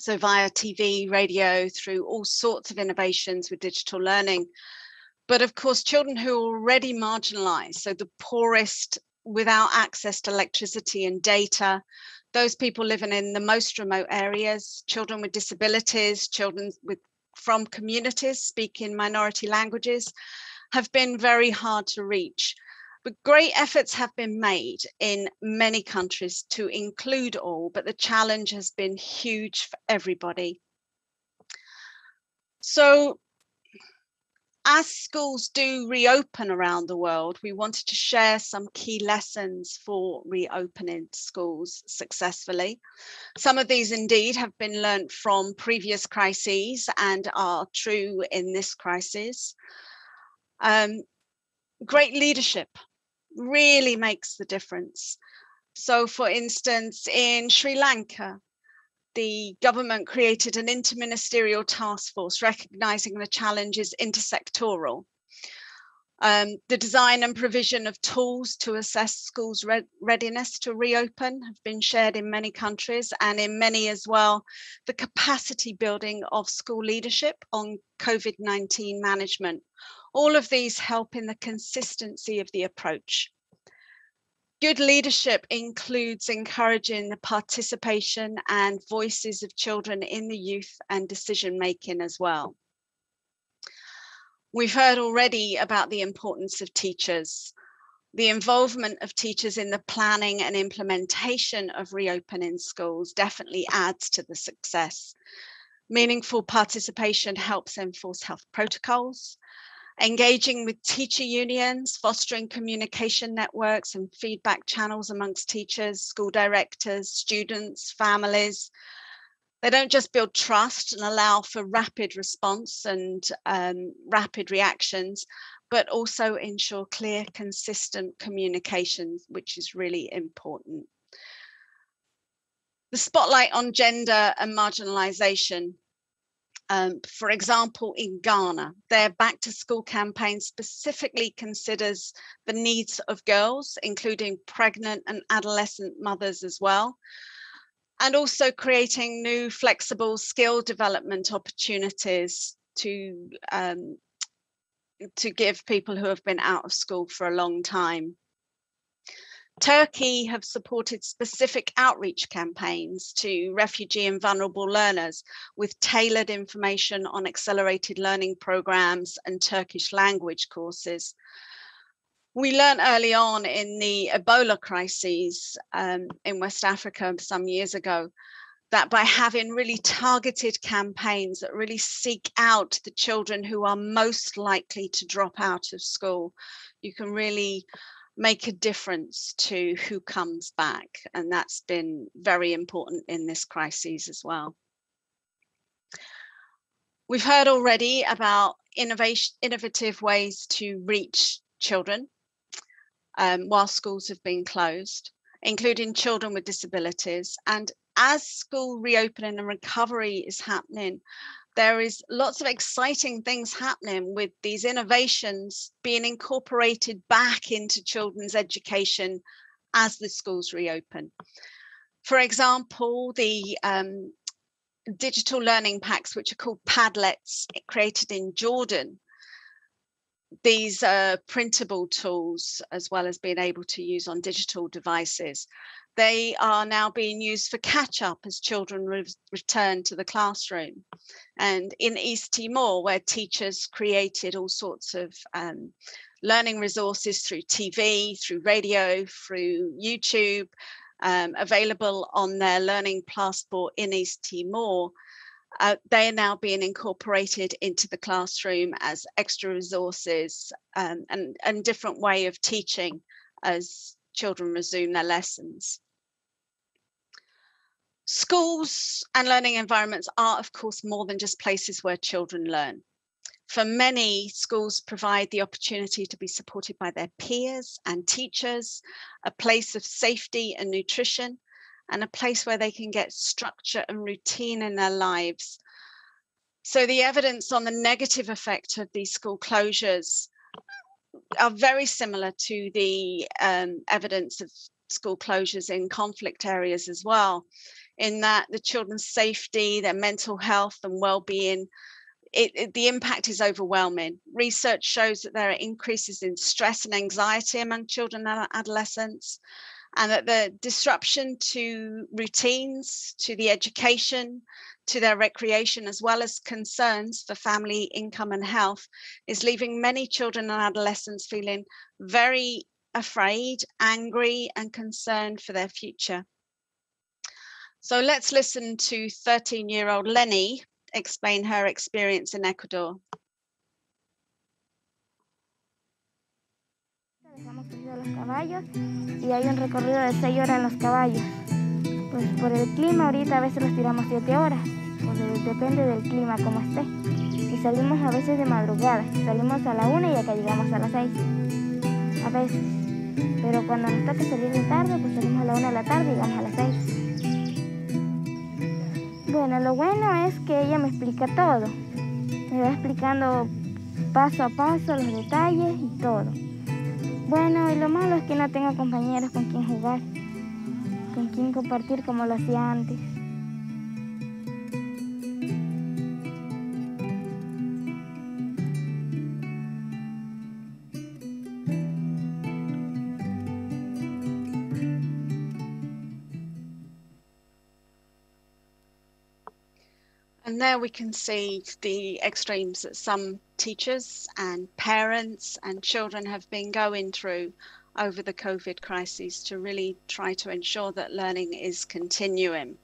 so via TV, radio, through all sorts of innovations with digital learning. But of course, children who are already marginalized, so the poorest without access to electricity and data, those people living in the most remote areas, children with disabilities, children with from communities speaking minority languages, have been very hard to reach. But great efforts have been made in many countries to include all, but the challenge has been huge for everybody. So as schools do reopen around the world, we wanted to share some key lessons for reopening schools successfully. Some of these indeed have been learnt from previous crises and are true in this crisis. Um, great leadership really makes the difference. So for instance, in Sri Lanka, the government created an interministerial task force recognizing the challenges intersectoral. Um, the design and provision of tools to assess schools' re readiness to reopen have been shared in many countries and in many as well. The capacity building of school leadership on COVID-19 management all of these help in the consistency of the approach. Good leadership includes encouraging the participation and voices of children in the youth and decision making as well. We've heard already about the importance of teachers. The involvement of teachers in the planning and implementation of reopening schools definitely adds to the success. Meaningful participation helps enforce health protocols, engaging with teacher unions, fostering communication networks and feedback channels amongst teachers, school directors, students, families. They don't just build trust and allow for rapid response and um, rapid reactions, but also ensure clear, consistent communication, which is really important. The spotlight on gender and marginalization um, for example, in Ghana, their back to school campaign specifically considers the needs of girls, including pregnant and adolescent mothers as well, and also creating new flexible skill development opportunities to, um, to give people who have been out of school for a long time. Turkey have supported specific outreach campaigns to refugee and vulnerable learners with tailored information on accelerated learning programs and Turkish language courses. We learned early on in the Ebola crises um, in West Africa some years ago that by having really targeted campaigns that really seek out the children who are most likely to drop out of school, you can really make a difference to who comes back. And that's been very important in this crisis as well. We've heard already about innovation, innovative ways to reach children um, while schools have been closed, including children with disabilities. And as school reopening and recovery is happening, there is lots of exciting things happening with these innovations being incorporated back into children's education as the schools reopen. For example, the um, digital learning packs, which are called Padlets, created in Jordan. These are printable tools, as well as being able to use on digital devices. They are now being used for catch up as children re return to the classroom. And in East Timor, where teachers created all sorts of um, learning resources through TV, through radio, through YouTube, um, available on their learning passport in East Timor, uh, they are now being incorporated into the classroom as extra resources um, and a different way of teaching as children resume their lessons. Schools and learning environments are, of course, more than just places where children learn. For many, schools provide the opportunity to be supported by their peers and teachers, a place of safety and nutrition, and a place where they can get structure and routine in their lives. So the evidence on the negative effect of these school closures are very similar to the um, evidence of school closures in conflict areas as well, in that the children's safety, their mental health and well-being it, it, the impact is overwhelming. Research shows that there are increases in stress and anxiety among children and adolescents, and that the disruption to routines, to the education, to their recreation, as well as concerns for family income and health, is leaving many children and adolescents feeling very afraid, angry, and concerned for their future. So let's listen to 13 year old Lenny explain her experience in Ecuador. Los caballos y hay un recorrido de 6 horas en los caballos. Pues por el clima ahorita a veces los tiramos 7 horas, pues depende del clima como esté. Y salimos a veces de madrugada, salimos a la 1 y acá llegamos a las 6. A veces. Pero cuando nos toca salir de tarde, pues salimos a la 1 de la tarde y llegamos a las 6. Bueno, lo bueno es que ella me explica todo. Me va explicando paso a paso los detalles y todo. Bueno, y lo malo es que no tengo compañeros con quien jugar, con quien compartir como lo hacía antes. And there we can see the extremes that some teachers and parents and children have been going through over the COVID crisis to really try to ensure that learning is continuing.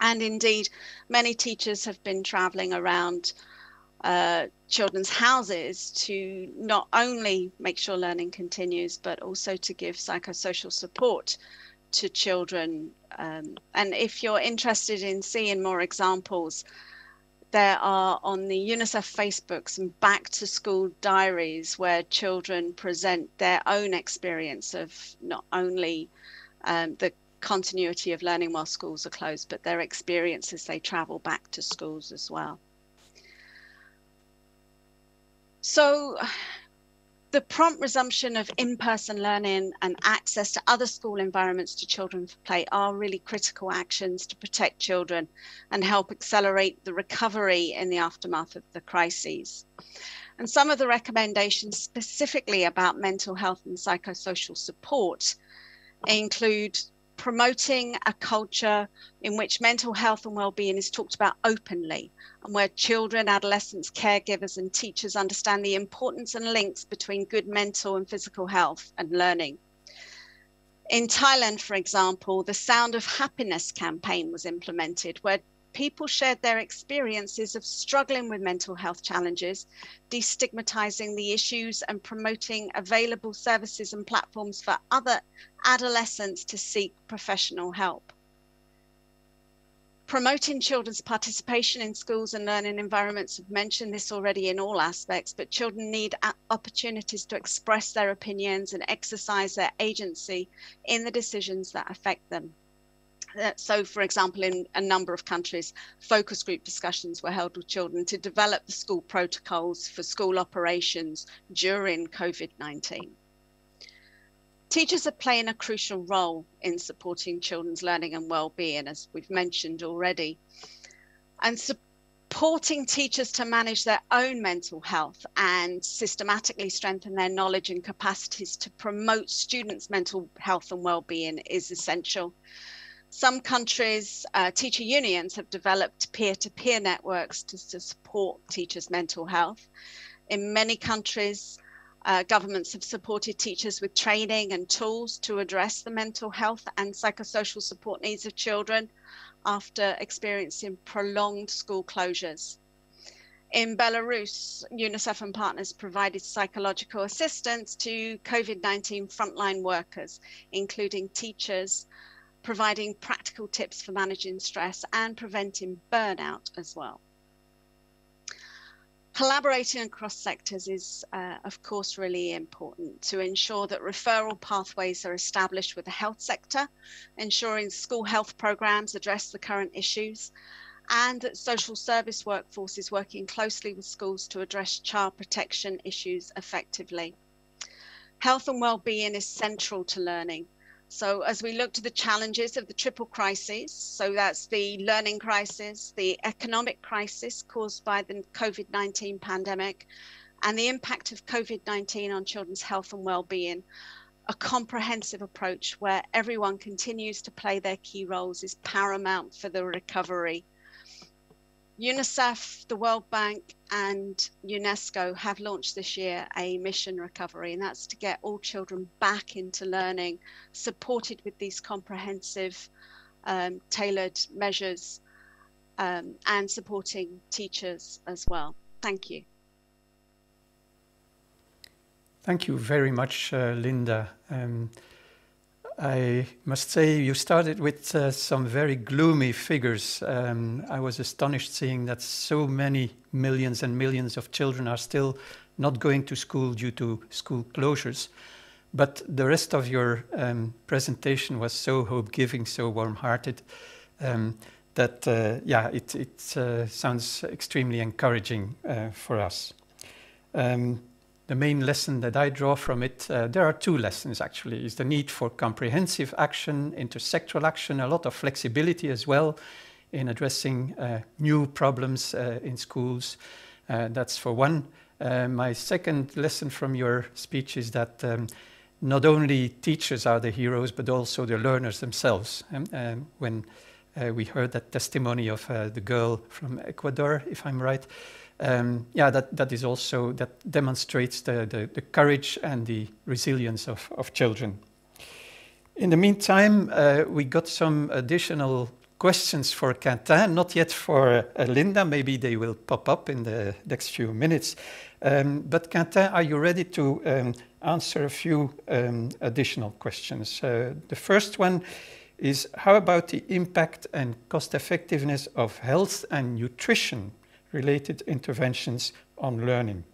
And indeed, many teachers have been traveling around uh, children's houses to not only make sure learning continues, but also to give psychosocial support to children. Um, and if you're interested in seeing more examples, there are on the UNICEF Facebook some back to school diaries where children present their own experience of not only um, the continuity of learning while schools are closed, but their experience as they travel back to schools as well. So the prompt resumption of in-person learning and access to other school environments to children for play are really critical actions to protect children and help accelerate the recovery in the aftermath of the crises. And some of the recommendations specifically about mental health and psychosocial support include promoting a culture in which mental health and well-being is talked about openly and where children adolescents caregivers and teachers understand the importance and links between good mental and physical health and learning. In thailand for example the sound of happiness campaign was implemented where people shared their experiences of struggling with mental health challenges, destigmatizing the issues and promoting available services and platforms for other adolescents to seek professional help. Promoting children's participation in schools and learning environments, I've mentioned this already in all aspects, but children need opportunities to express their opinions and exercise their agency in the decisions that affect them. Uh, so, for example, in a number of countries, focus group discussions were held with children to develop the school protocols for school operations during COVID 19. Teachers are playing a crucial role in supporting children's learning and well-being, as we've mentioned already, and supporting teachers to manage their own mental health and systematically strengthen their knowledge and capacities to promote students' mental health and well-being is essential. Some countries, uh, teacher unions have developed peer to peer networks to, to, support teachers' mental health. In many countries, uh, governments have supported teachers with training and tools to address the mental health and psychosocial support needs of children after experiencing prolonged school closures. In Belarus, UNICEF and partners provided psychological assistance to COVID 19 frontline workers, including teachers, providing practical tips for managing stress and preventing burnout as well. Collaborating across sectors is, uh, of course, really important to ensure that referral pathways are established with the health sector, ensuring school health programs address the current issues, and that social service workforce is working closely with schools to address child protection issues effectively. Health and well-being is central to learning so as we look to the challenges of the triple crisis, so that's the learning crisis, the economic crisis caused by the COVID-19 pandemic, and the impact of COVID-19 on children's health and well-being, a comprehensive approach where everyone continues to play their key roles is paramount for the recovery UNICEF, the World Bank, and UNESCO have launched this year a mission recovery, and that's to get all children back into learning, supported with these comprehensive, um, tailored measures, um, and supporting teachers as well. Thank you. Thank you very much, uh, Linda. Um, I must say you started with uh, some very gloomy figures. Um, I was astonished seeing that so many millions and millions of children are still not going to school due to school closures. But the rest of your um, presentation was so hope-giving, so warm-hearted, um, that, uh, yeah, it, it uh, sounds extremely encouraging uh, for us. Um, the main lesson that I draw from it, uh, there are two lessons actually, is the need for comprehensive action, intersectoral action, a lot of flexibility as well in addressing uh, new problems uh, in schools. Uh, that's for one. Uh, my second lesson from your speech is that um, not only teachers are the heroes, but also the learners themselves. Um, um when uh, we heard that testimony of the girl from Ecuador, if I'm right, um, yeah, that, that is also, that demonstrates the, the, the courage and the resilience of, of children. In the meantime, uh, we got some additional questions for Quentin, not yet for uh, Linda, maybe they will pop up in the next few minutes. Um, but Quentin, are you ready to um, answer a few um, additional questions? Uh, the first one is, how about the impact and cost effectiveness of health and nutrition related interventions on learning.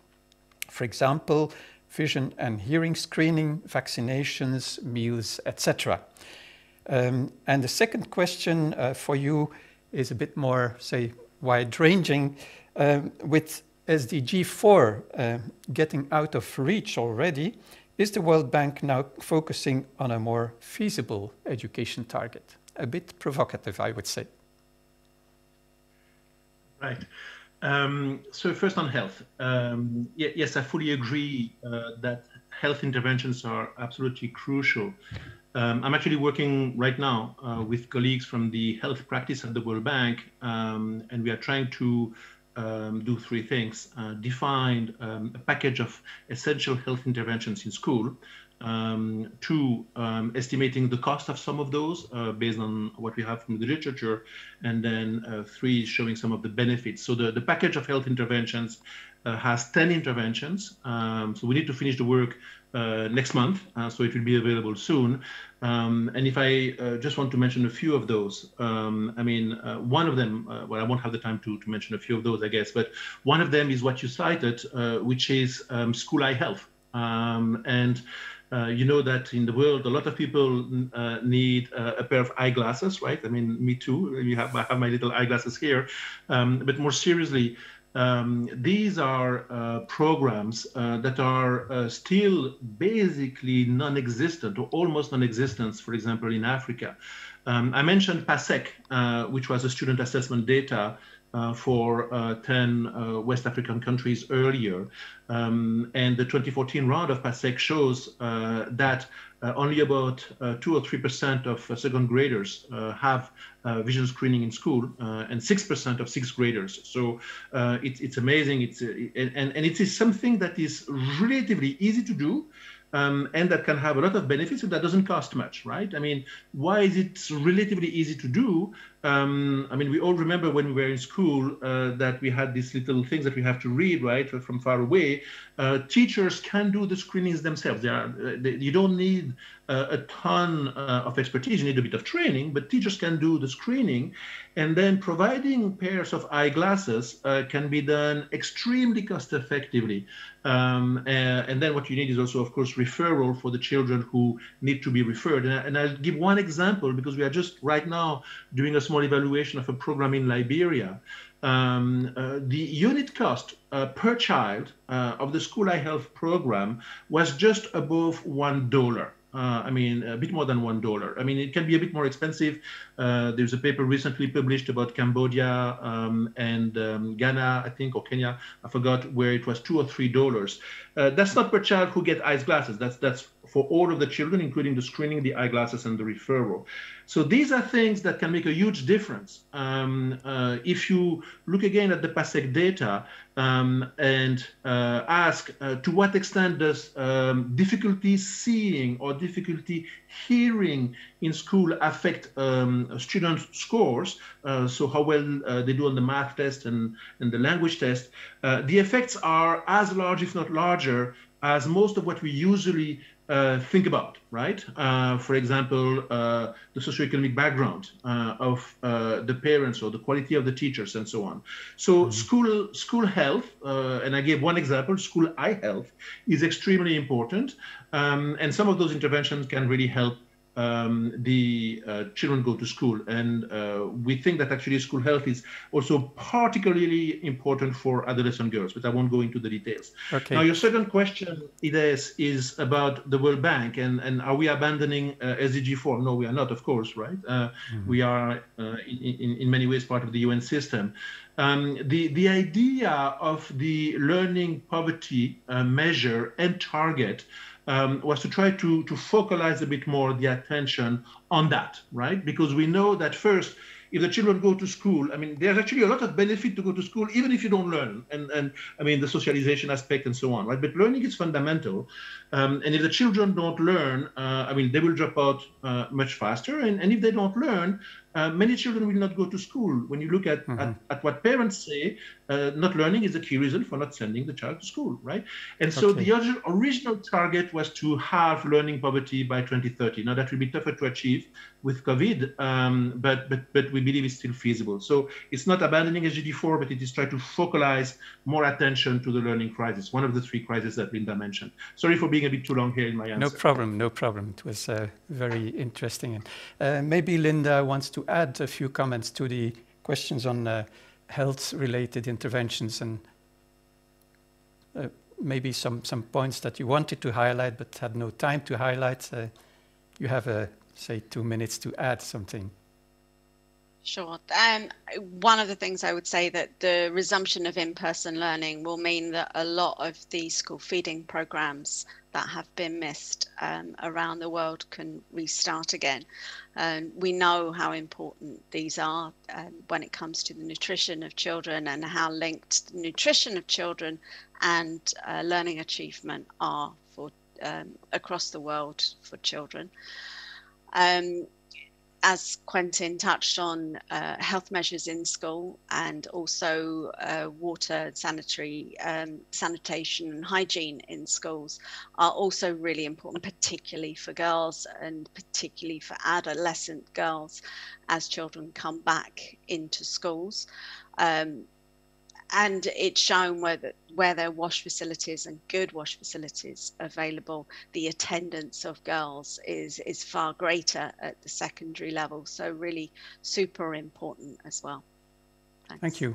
For example, vision and hearing screening, vaccinations, meals, etc. Um, and the second question uh, for you is a bit more, say, wide-ranging. Um, with SDG 4 uh, getting out of reach already, is the World Bank now focusing on a more feasible education target? A bit provocative, I would say. Right. Um, so first on health, um, yes, I fully agree uh, that health interventions are absolutely crucial Um, I'm actually working right now uh, with colleagues from the health practice at the World Bank, um, and we are trying to um, do three things. Uh, define um, a package of essential health interventions in school. Um, two, um, estimating the cost of some of those uh, based on what we have from the literature. And then uh, three, showing some of the benefits. So the, the package of health interventions uh, has 10 interventions. Um, so we need to finish the work uh, next month, uh, so it will be available soon. Um, and if I uh, just want to mention a few of those, um, I mean, uh, one of them, uh, well, I won't have the time to, to mention a few of those, I guess, but one of them is what you cited, uh, which is um, school eye health. Um, and you know that in the world, a lot of people need a pair of eyeglasses, right? I mean, me too. You have, I have my little eyeglasses here. Um, but more seriously, um, these are uh, programs uh, that are uh, still basically non-existent or almost non-existent, for example, in Africa. Um, I mentioned PASEC, uh, which was a student assessment data uh, for uh, 10 West African countries earlier. Um, and the 2014 round of PASEC shows that uh, only about uh, two or three percent of uh, second graders have vision screening in school, and six percent of sixth graders. So it, it's amazing. It's and and it is something that is relatively easy to do um, and that can have a lot of benefits and that doesn't cost much, right? I mean, why is it relatively easy to do? Um, I mean, we all remember when we were in school uh, that we had these little things that we have to read, right, from far away. Uh, teachers can do the screenings themselves. They are, uh, they, you don't need uh, a ton uh, of expertise. You need a bit of training, but teachers can do the screening. And then providing pairs of eyeglasses uh, can be done extremely cost effectively. Um, and then what you need is also, of course, referral for the children who need to be referred. And, and I'll give one example because we are just right now doing a small evaluation of a program in Liberia. Um, uh, the unit cost uh, per child uh, of the school eye health program was just above one dollar. Uh, I mean, a bit more than one dollar. I mean, it can be a bit more expensive. Uh, there's a paper recently published about Cambodia um, and um, Ghana, I think, or Kenya. I forgot where it was two or three dollars. Uh, that's not per child who get eyes glasses. That's that's for all of the children, including the screening, the eyeglasses, and the referral. So these are things that can make a huge difference. Um, uh, if you look again at the PASEC data um, and uh, ask uh, to what extent does um, difficulty seeing or difficulty hearing in school affect um, student scores, uh, so how well uh, they do on the math test and, and the language test, uh, the effects are as large, if not larger, as most of what we usually uh, think about, right? Uh, for example, uh, the socioeconomic background uh, of uh, the parents or the quality of the teachers and so on. So mm-hmm. school school health, uh, and I gave one example, school eye health is extremely important, um, and some of those interventions can really help um, the uh, children go to school. And uh, we think that actually school health is also particularly important for adolescent girls, but I won't go into the details. Okay. Now, your second question, Ides, is about the World Bank and, and are we abandoning uh, SDG 4? No, we are not, of course, right? Uh, mm-hmm. We are uh, in, in, in many ways part of the UN system. Um, the, the idea of the learning poverty uh, measure and target um, was to try to, to focalize a bit more the attention on that, right? Because we know that first, if the children go to school, I mean, there's actually a lot of benefit to go to school, even if you don't learn, and, and I mean, the socialization aspect and so on, right? But learning is fundamental. Um, and if the children don't learn, uh, I mean, they will drop out uh, much faster. And, and if they don't learn, uh, many children will not go to school. When you look at, mm-hmm. at, at, what parents say, uh, not learning is a key reason for not sending the child to school, right? And so okay. the original target was to halve learning poverty by 2030. Now that will be tougher to achieve with COVID, um, but, but, but we believe it's still feasible. So it's not abandoning SDG4, but it is trying to focalize more attention to the learning crisis, one of the three crises that Linda mentioned. Sorry for being a bit too long here in my answer. No problem, no problem. It was uh, very interesting. And uh, maybe Linda wants to add a few comments to the questions on uh, health-related interventions and uh, maybe some, some points that you wanted to highlight but had no time to highlight. Uh, you have, say, two minutes to add something. Sure. Um, one of the things I would say that the resumption of in-person learning will mean that a lot of the school feeding programs that have been missed um, around the world can restart again. Um, we know how important these are um, when it comes to the nutrition of children and how linked nutrition of children and uh, learning achievement are for um, across the world for children. Um, as Quentin touched on, uh, health measures in school and also uh, water, sanitary, um, sanitation, and hygiene in schools are also really important, particularly for girls and particularly for adolescent girls as children come back into schools. Um, and it's shown where, the, where there are wash facilities and good wash facilities available, the attendance of girls is, is far greater at the secondary level. So really super important as well. Thanks. Thank you.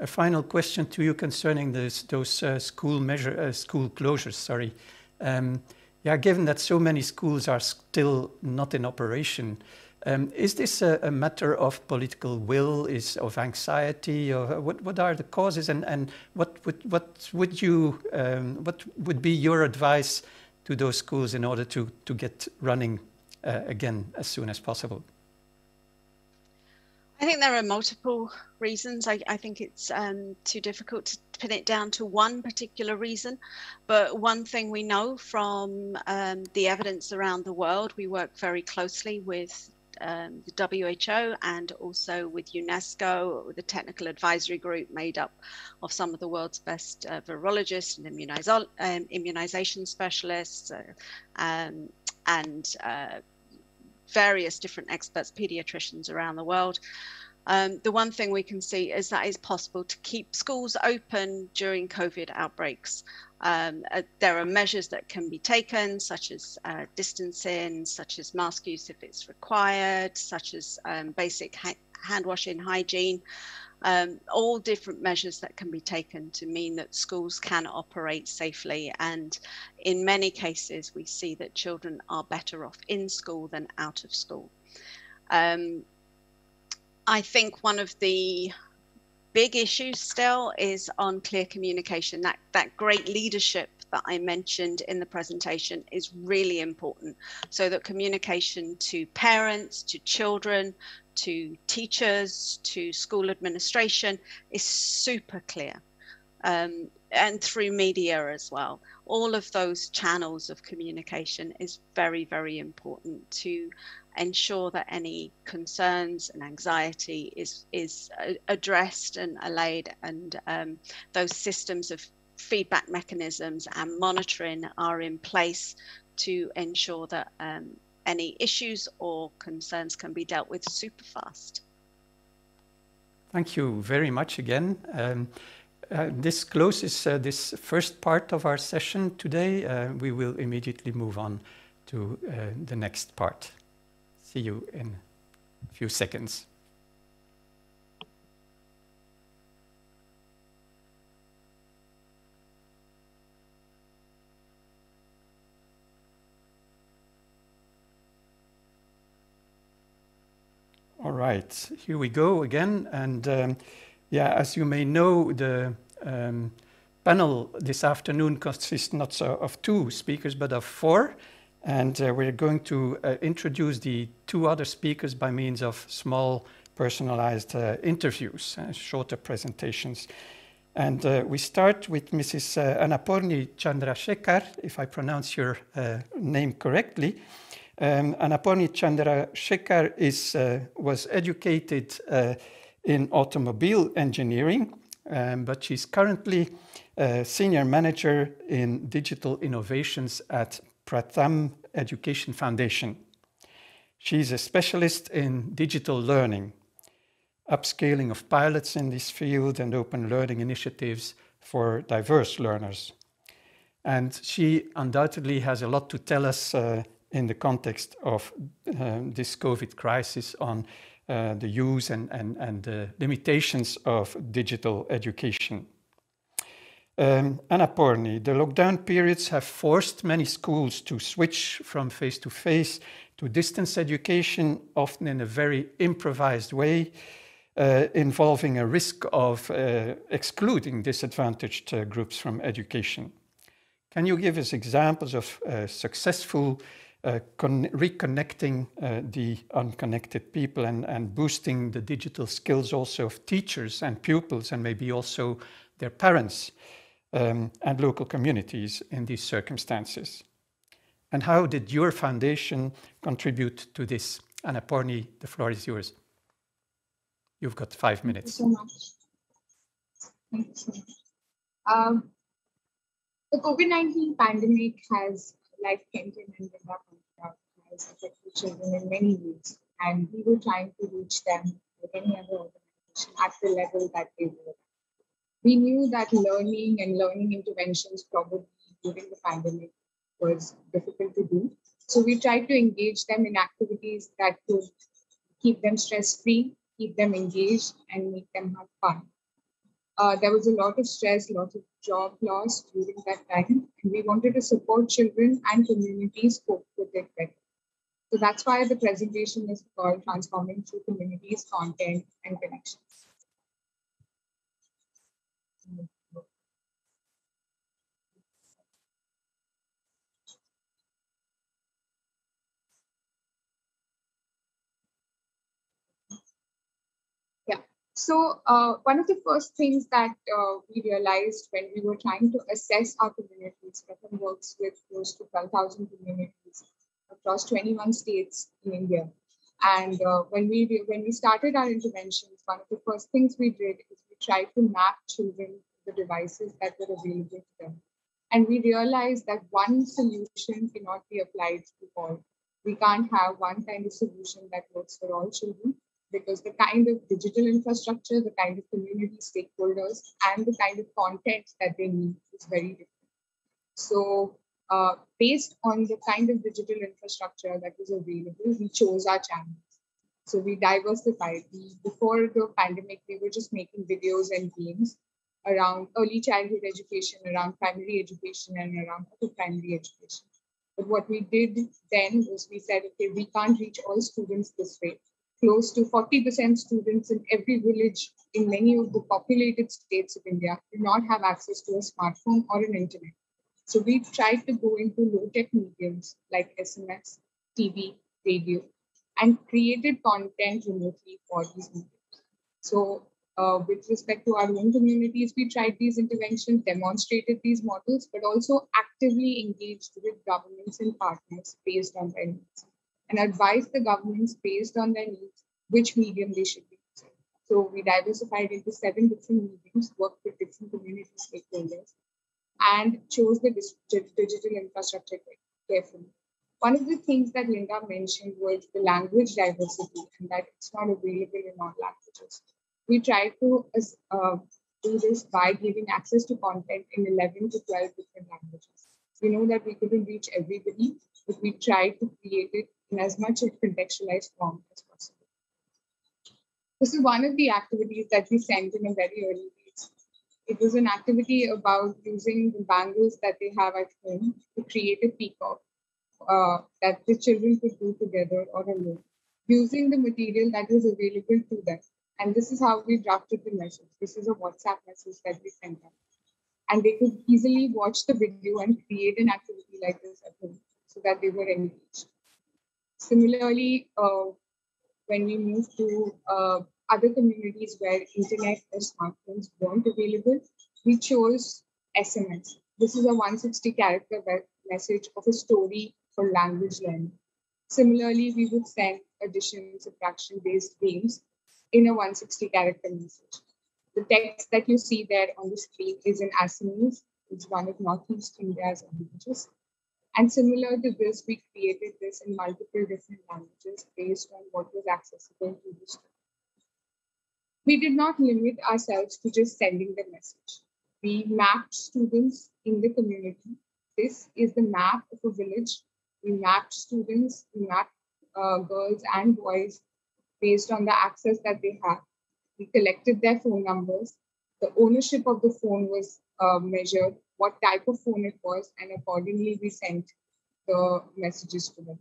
A final question to you concerning this, those uh, school measure, uh, school closures. Sorry, um, yeah. Given that so many schools are still not in operation, um, is this a, a, matter of political will, is of anxiety, or what, what are the causes, and, and what would what would you um, what would be your advice to those schools in order to to get running uh, again as soon as possible? I think there are multiple reasons. I, I think it's um, too difficult to pin it down to one particular reason. But one thing we know from um, the evidence around the world, we work very closely with um, the WHO and also with UNESCO, a technical advisory group made up of some of the world's best uh, virologists and immunizo- um, immunization specialists uh, um, and uh, various different experts, pediatricians around the world. Um, the one thing we can see is that it's possible to keep schools open during COVID outbreaks. Um, uh, there are measures that can be taken, such as uh, distancing, such as mask use if it's required, such as um, basic ha- hand washing, hygiene. Um, all different measures that can be taken to mean that schools can operate safely. And in many cases, we see that children are better off in school than out of school. Um, I think one of the big issue still is on clear communication. That that great leadership that I mentioned in the presentation is really important. So that communication to parents, to children, to teachers, to school administration is super clear. Um, and through media as well. All of those channels of communication is very, very important to ensure that any concerns and anxiety is is uh, addressed and allayed, and um, those systems of feedback mechanisms and monitoring are in place to ensure that um, any issues or concerns can be dealt with super fast. Thank you very much again. Um, uh, this closes uh, this first part of our session today. Uh, we will immediately move on to uh, the next part. See you in a few seconds. All right, here we go again. And um, yeah, as you may know, the um, panel this afternoon consists not of two speakers, but of four. And uh, we're going to uh, introduce the two other speakers by means of small personalized uh, interviews, uh, shorter presentations. And uh, we start with Mrs. Uh, Anaporni Chandrasekhar, if I pronounce your name correctly. Um, Anaporni Chandrasekhar is, was educated in automobile engineering, um, but she's currently a senior manager in digital innovations at Pratham Education Foundation. She's a specialist in digital learning, upscaling of pilots in this field and open learning initiatives for diverse learners. And she undoubtedly has a lot to tell us uh, in the context of uh, this COVID crisis on uh, the use and, and, and the limitations of digital education. Um, Annapurni, the lockdown periods have forced many schools to switch from face to face to distance education, often in a very improvised way, uh, involving a risk of uh, excluding disadvantaged uh, groups from education. Can you give us examples of uh, successful reconnecting uh, the unconnected people and, and boosting the digital skills also of teachers and pupils and maybe also their parents? um, and local communities in these circumstances. And how did your foundation contribute to this? Anna Annapurni, the floor is yours. You've got five minutes. Thank you so much. Thank you. Um, the COVID-19 pandemic has, like Quentin and Linda affected children in many ways. And we were trying to reach them with any other organization at the level that they were we knew that learning and learning interventions probably during the pandemic was difficult to do. So we tried to engage them in activities that could keep them stress free, keep them engaged, and make them have fun. Uh, there was a lot of stress, lots of job loss during that time, and we wanted to support children and communities cope with it better. So that's why the presentation is called Transforming Through Communities, Content, and Connections. Yeah. So uh, one of the first things that uh, we realized when we were trying to assess our communities, Pratham works with close to 12,000 communities across 21 states in India. And uh, when we when we started our interventions, one of the first things we did is we tried to map children the devices that were available to them. And we realized that one solution cannot be applied to all. We can't have one kind of solution that works for all children because the kind of digital infrastructure, the kind of community stakeholders, and the kind of content that they need is very different. So, uh, based on the kind of digital infrastructure that was available, we chose our channels. So we diversified. We, before the pandemic, we were just making videos and games around early childhood education, around primary education, and around primary education. But what we did then was we said, okay, we can't reach all students this way. Close to 40% students in every village in many of the populated states of India do not have access to a smartphone or an internet. So we tried to go into low-tech mediums like SMS, TV, radio, and created content remotely for these mediums. So uh, with respect to our own communities, we tried these interventions, demonstrated these models, but also actively engaged with governments and partners based on their needs and advised the governments based on their needs which medium they should be. So we diversified into seven different mediums, worked with different community stakeholders, and chose the digital infrastructure carefully. One of the things that Linda mentioned was the language diversity and that it's not available in all languages. We tried to uh, do this by giving access to content in 11 to 12 different languages. We know that we couldn't reach everybody, but we tried to create it in as much a contextualized form as possible. This is one of the activities that we sent in a very early. It was an activity about using the bangles that they have at home to create a peacock uh, that the children could do together or alone using the material that was available to them. And this is how we drafted the message. This is a WhatsApp message that we sent them. And they could easily watch the video and create an activity like this at home so that they were engaged. Similarly, uh, when we moved to uh, other communities where internet or smartphones weren't available, we chose SMS. This is a 160 character message of a story for language learning. Similarly, we would send addition, subtraction based games in a 160 character message. The text that you see there on the screen is in Assamese. It's one of Northeast India's languages. And similar to this, we created this in multiple different languages based on what was accessible to the student. We did not limit ourselves to just sending the message. We mapped students in the community. This is the map of a village we mapped students, we mapped uh, girls and boys based on the access that they have. We collected their phone numbers. The ownership of the phone was uh, measured what type of phone it was, and accordingly we sent the messages to them.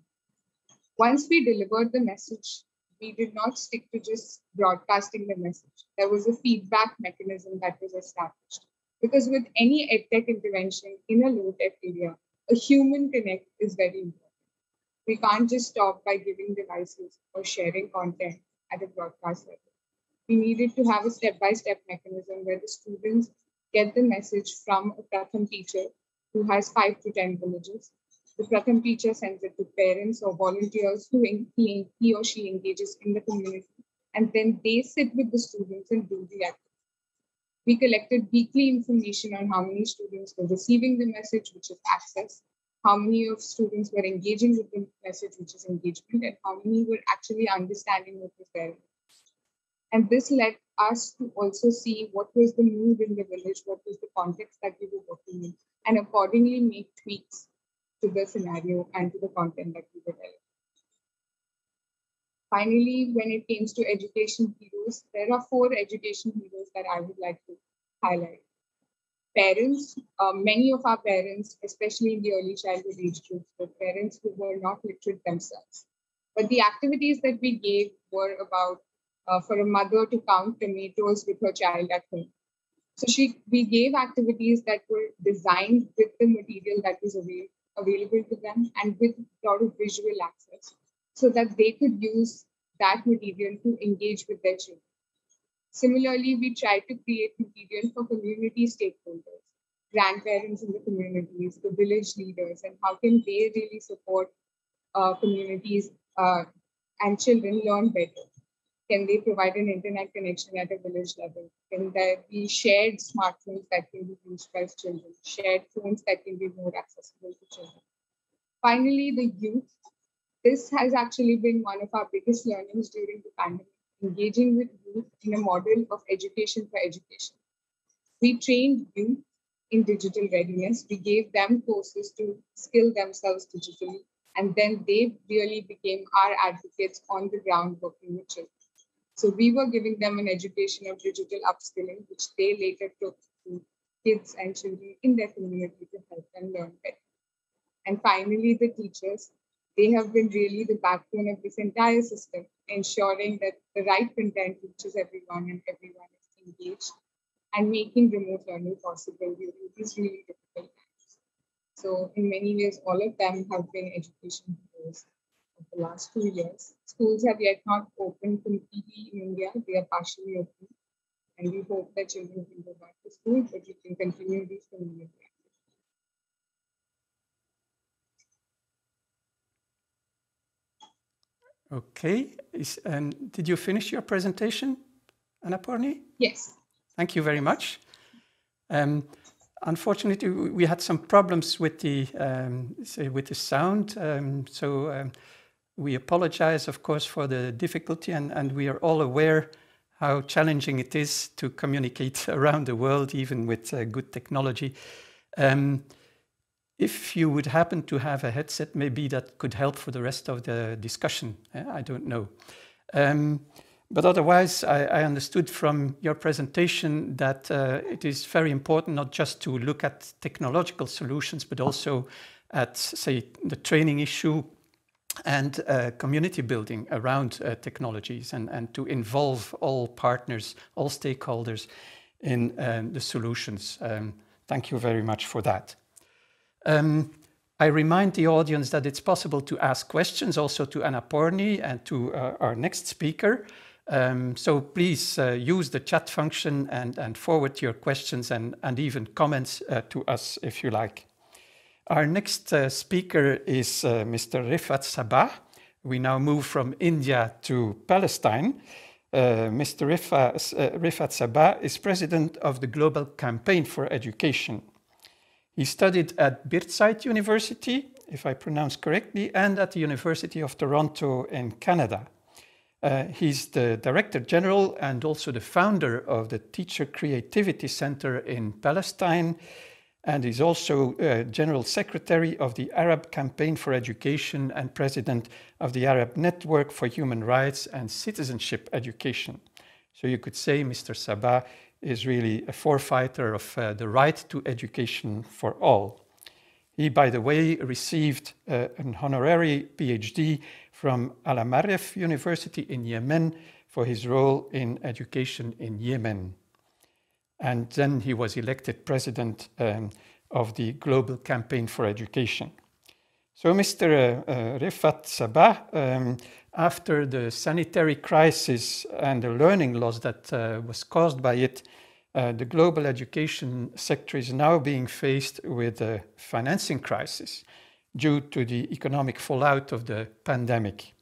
Once we delivered the message, we did not stick to just broadcasting the message. There was a feedback mechanism that was established. Because with any EdTech intervention in a low-tech area, a human connect is very important. We can't just stop by giving devices or sharing content at a broadcast level. We needed to have a step-by-step mechanism where the students get the message from a Pratham teacher who has five to 10 villages. The Pratham teacher sends it to parents or volunteers who he, or she engages in the community. And then they sit with the students and do the activity. We collected weekly information on how many students were receiving the message, which is access, how many of students were engaging with the message, which is engagement, and how many were actually understanding what was there. And this led us to also see what was the mood in the village, what was the context that we were working in, and accordingly make tweaks to the scenario and to the content that we delivering. Finally, when it comes to education heroes, there are four education heroes that I would like to highlight. Parents, uh, many of our parents, especially in the early childhood age groups, were parents who were not literate themselves. But the activities that we gave were about uh, for a mother to count tomatoes with her child at home. So she, we gave activities that were designed with the material that was avail- available to them and with a lot of visual access so that they could use that material to engage with their children. Similarly, we tried to create material for community stakeholders, grandparents in the communities, the village leaders, and how can they really support uh, communities uh, and children learn better. Can they provide an internet connection at a village level? Can there be shared smartphones that can be used by children, shared phones that can be more accessible to children? Finally, the youth this has actually been one of our biggest learnings during the pandemic, engaging with youth in a model of education for education. We trained youth in digital readiness. We gave them courses to skill themselves digitally, and then they really became our advocates on the ground working with children. So we were giving them an education of digital upskilling, which they later took to kids and children in their community to help them learn better. And finally, the teachers they have been really the backbone of this entire system, ensuring that the right content reaches everyone and everyone is engaged and making remote learning possible during these really difficult times. So in many ways, all of them have been education heroes the last two years. Schools have yet not opened completely in India. They are partially open. And we hope that children can go back to school, but we can continue these community Okay, Is, and did you finish your presentation, Annapurni? Yes. Thank you very much. Um, unfortunately, we had some problems with the um, say with the sound, um, so um, we apologize, of course, for the difficulty, and, and we are all aware how challenging it is to communicate around the world, even with uh, good technology. Um, if you would happen to have a headset, maybe that could help for the rest of the discussion. Eh, I don't know. Um, but otherwise, I, I, understood from your presentation that uh, it is very important not just to look at technological solutions, but also at, say, the training issue and uh, community building around uh, technologies and, and to involve all partners, all stakeholders in um, the solutions. Um, thank you very much for that. Um, I remind the audience that it's possible to ask questions also to Annapurni and to uh, our next speaker. Um, so please uh, use the chat function and, and, forward your questions and, and even comments uh, to us if you like. Our next uh, speaker is uh, Mr. Rifat Sabah. We now move from India to Palestine. Uh, Mr. Rifat, Rifat Sabah is president of the Global Campaign for Education. He studied at Birzeit University, if I pronounce correctly, and at the University of Toronto in Canada. Uh, he's the Director General and also the founder of the Teacher Creativity Center in Palestine. And is also uh, General Secretary of the Arab Campaign for Education and President of the Arab Network for Human Rights and Citizenship Education. So you could say Mr. Sabah is really a forefighter of uh, the right to education for all. He, by the way, received uh, an honorary PhD from Al Maref University in Yemen for his role in education in Yemen. And then he was elected president um, of the Global Campaign for Education. So, Mr. Uh, uh, Sabah, um, after the sanitary crisis and the learning loss that uh, was caused by it, uh, the global education sector is now being faced with a financing crisis due to the economic fallout of the pandemic.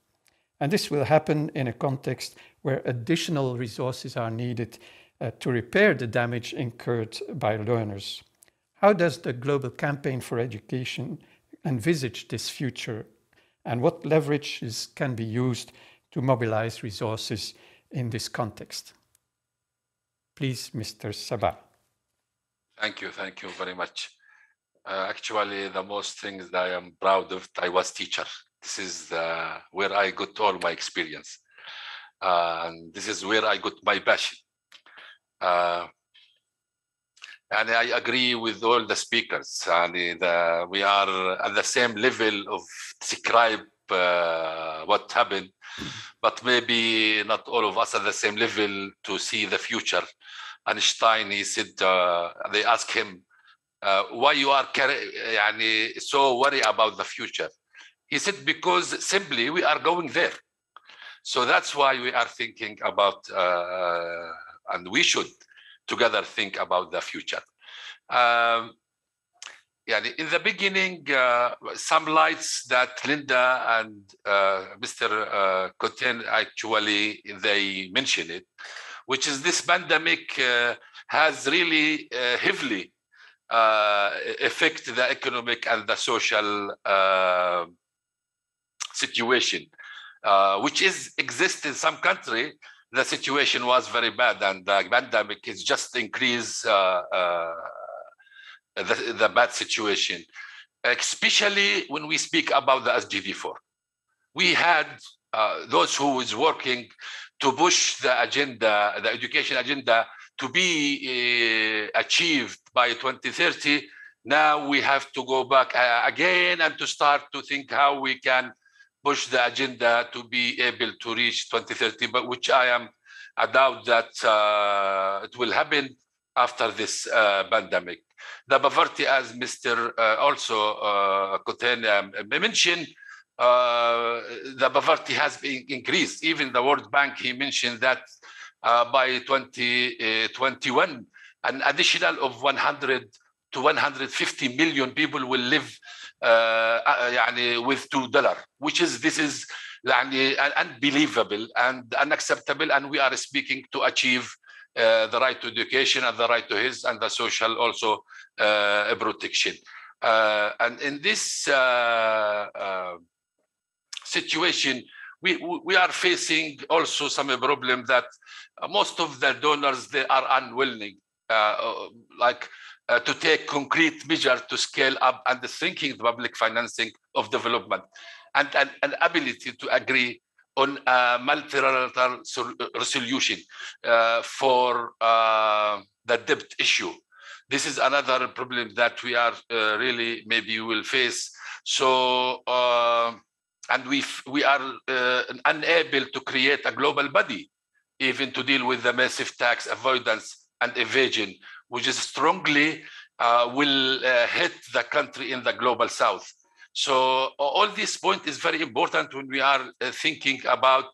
And this will happen in a context where additional resources are needed uh, to repair the damage incurred by learners. How does the Global Campaign for Education envisage this future and what leverages can be used to mobilize resources in this context? Please, Mr. Sabah. Thank you, thank you very much. Uh, actually, the most things that I am proud of, I was teacher. This is the, where I got all my experience. Uh, and this is where I got my passion uh, and I agree with all the speakers. And the, uh, we are at the same level of describe uh, what happened, but maybe not all of us at the same level to see the future. Einstein, he said, uh, they asked him, uh, why you are so worried about the future? He said, because simply we are going there. So that's why we are thinking about uh, and we should together think about the future. Um, yeah, in the beginning, uh, some lights that Linda and uh, Mr. Uh, actually they mention it, which is this pandemic uh, has really uh, heavily uh, affect the economic and the social uh, situation, which is exist in some country, the situation was very bad, and the pandemic is just increase uh, uh, the, the bad situation, especially when we speak about the SDG4. We had uh, those who is working to push the agenda, the education agenda, to be uh, achieved by 2030. Now we have to go back uh, again and to start to think how we can push the agenda to be able to reach 2030, but which I am, I doubt that uh, it will happen after this uh, pandemic. The poverty, as Mr. Uh, also uh, Cotten um, mentioned, uh, the poverty has been increased. Even the World Bank, he mentioned that uh, by 2021, an additional of 100 to 150 million people will live uh, يعني with two dollar, which is this is يعني unbelievable and unacceptable, and we are speaking to achieve uh, the right to education and the right to his and the social also uh, protection. Uh, and in this situation, we, we are facing also some problem that most of the donors, they are unwilling, like uh, to take concrete measures to scale up and thinking the public financing of development and an ability to agree on a multilateral resolution uh, for uh, the debt issue. This is another problem that we are uh, really maybe will face. So, and we we are unable to create a global body even to deal with the massive tax avoidance and evasion, which is strongly uh, will uh, hit the country in the global south. So all this point is very important when we are uh, thinking about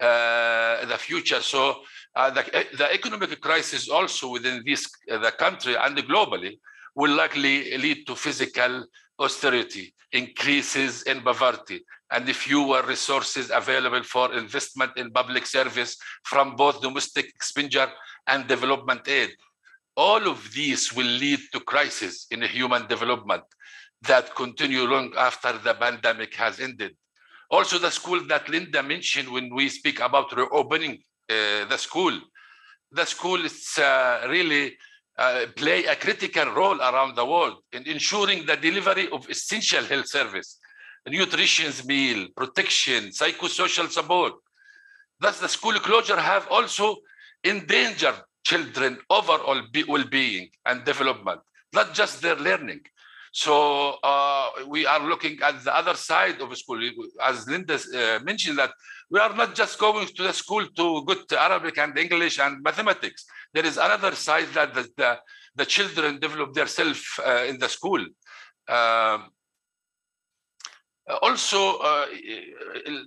uh, the future. So uh, the, the, economic crisis also within this the country and globally will likely lead to physical austerity, increases in poverty, and fewer resources available for investment in public service from both domestic expenditure and development aid. All of these will lead to crisis in human development that continue long after the pandemic has ended. Also, the school that Linda mentioned when we speak about reopening uh, the school, the school is uh, really uh, play a critical role around the world in ensuring the delivery of essential health service, nutrition meal, protection, psychosocial support. Thus, the school closure have also endangered children overall be, well-being and development, not just their learning. So uh, we are looking at the other side of school, as Linda uh, mentioned that we are not just going to the school to good Arabic and English and mathematics. There is another side that the, the, the children develop themselves uh, in the school. Um, also, uh,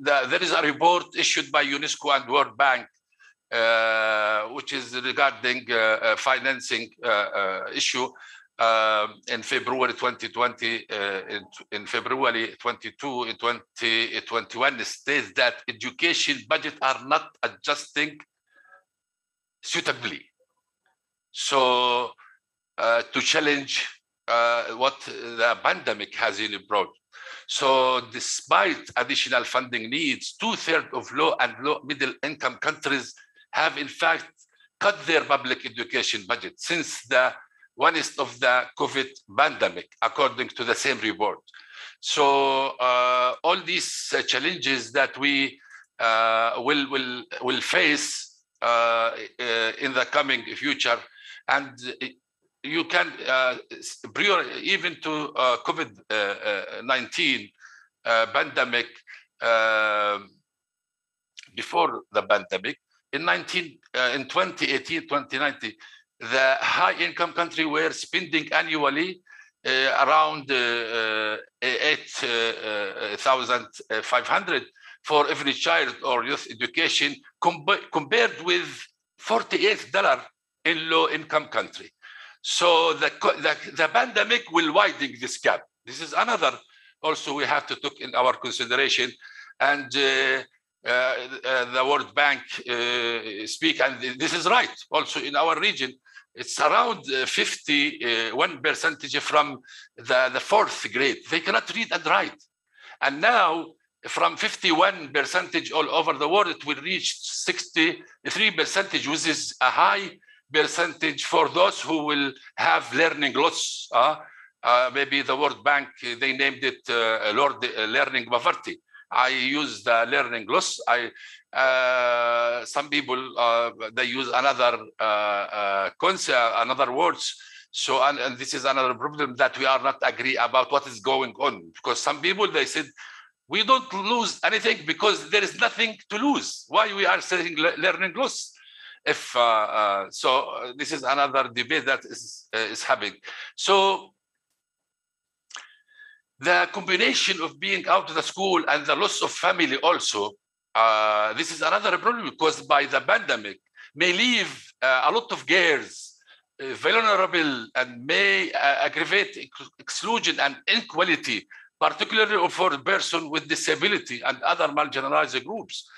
the, there is a report issued by UNESCO and World Bank, which is regarding uh, financing issue in February 2020, in, in, February 22, in 2021, states that education budget are not adjusting suitably. So uh, to challenge uh, what the pandemic has really brought. So despite additional funding needs, two-thirds of low and low middle income countries have in fact cut their public education budget since the one is of the COVID pandemic, according to the same report. So uh, all these uh, challenges that we uh, will, will, will face uh, uh, in the coming future, and you can uh, even to uh, COVID-19 uh, uh, pandemic before the pandemic in 19 uh, in 2018 2019 the high income country were spending annually uh, around 8,500 for every child or youth education compared with 48 dollar in low income country so the, the, the pandemic will widen this gap. This is another also we have to take in our consideration. And uh, uh, uh, the World Bank uh, speak, and this is right. Also in our region, it's around uh, 51 percentage from the, the fourth grade. They cannot read and write. And now from 51 percentage all over the world, it will reach 63 percentage, which is a high percentage for those who will have learning loss. Uh, uh, maybe the World Bank, they named it uh, Lord, uh, learning poverty. I use the learning loss. I, uh, some people, uh, they use another concept, another words. So, and, and this is another problem that we are not agree about what is going on. Because some people, they said, we don't lose anything because there is nothing to lose. Why we are saying learning loss? if uh, uh, so uh, this is another debate that is is happening so the combination of being out of the school and the loss of family also uh, this is another problem caused by the pandemic. May leave uh, a lot of girls uh, vulnerable and may aggravate exclusion and inequality particularly for a person with disability and other marginalized groups.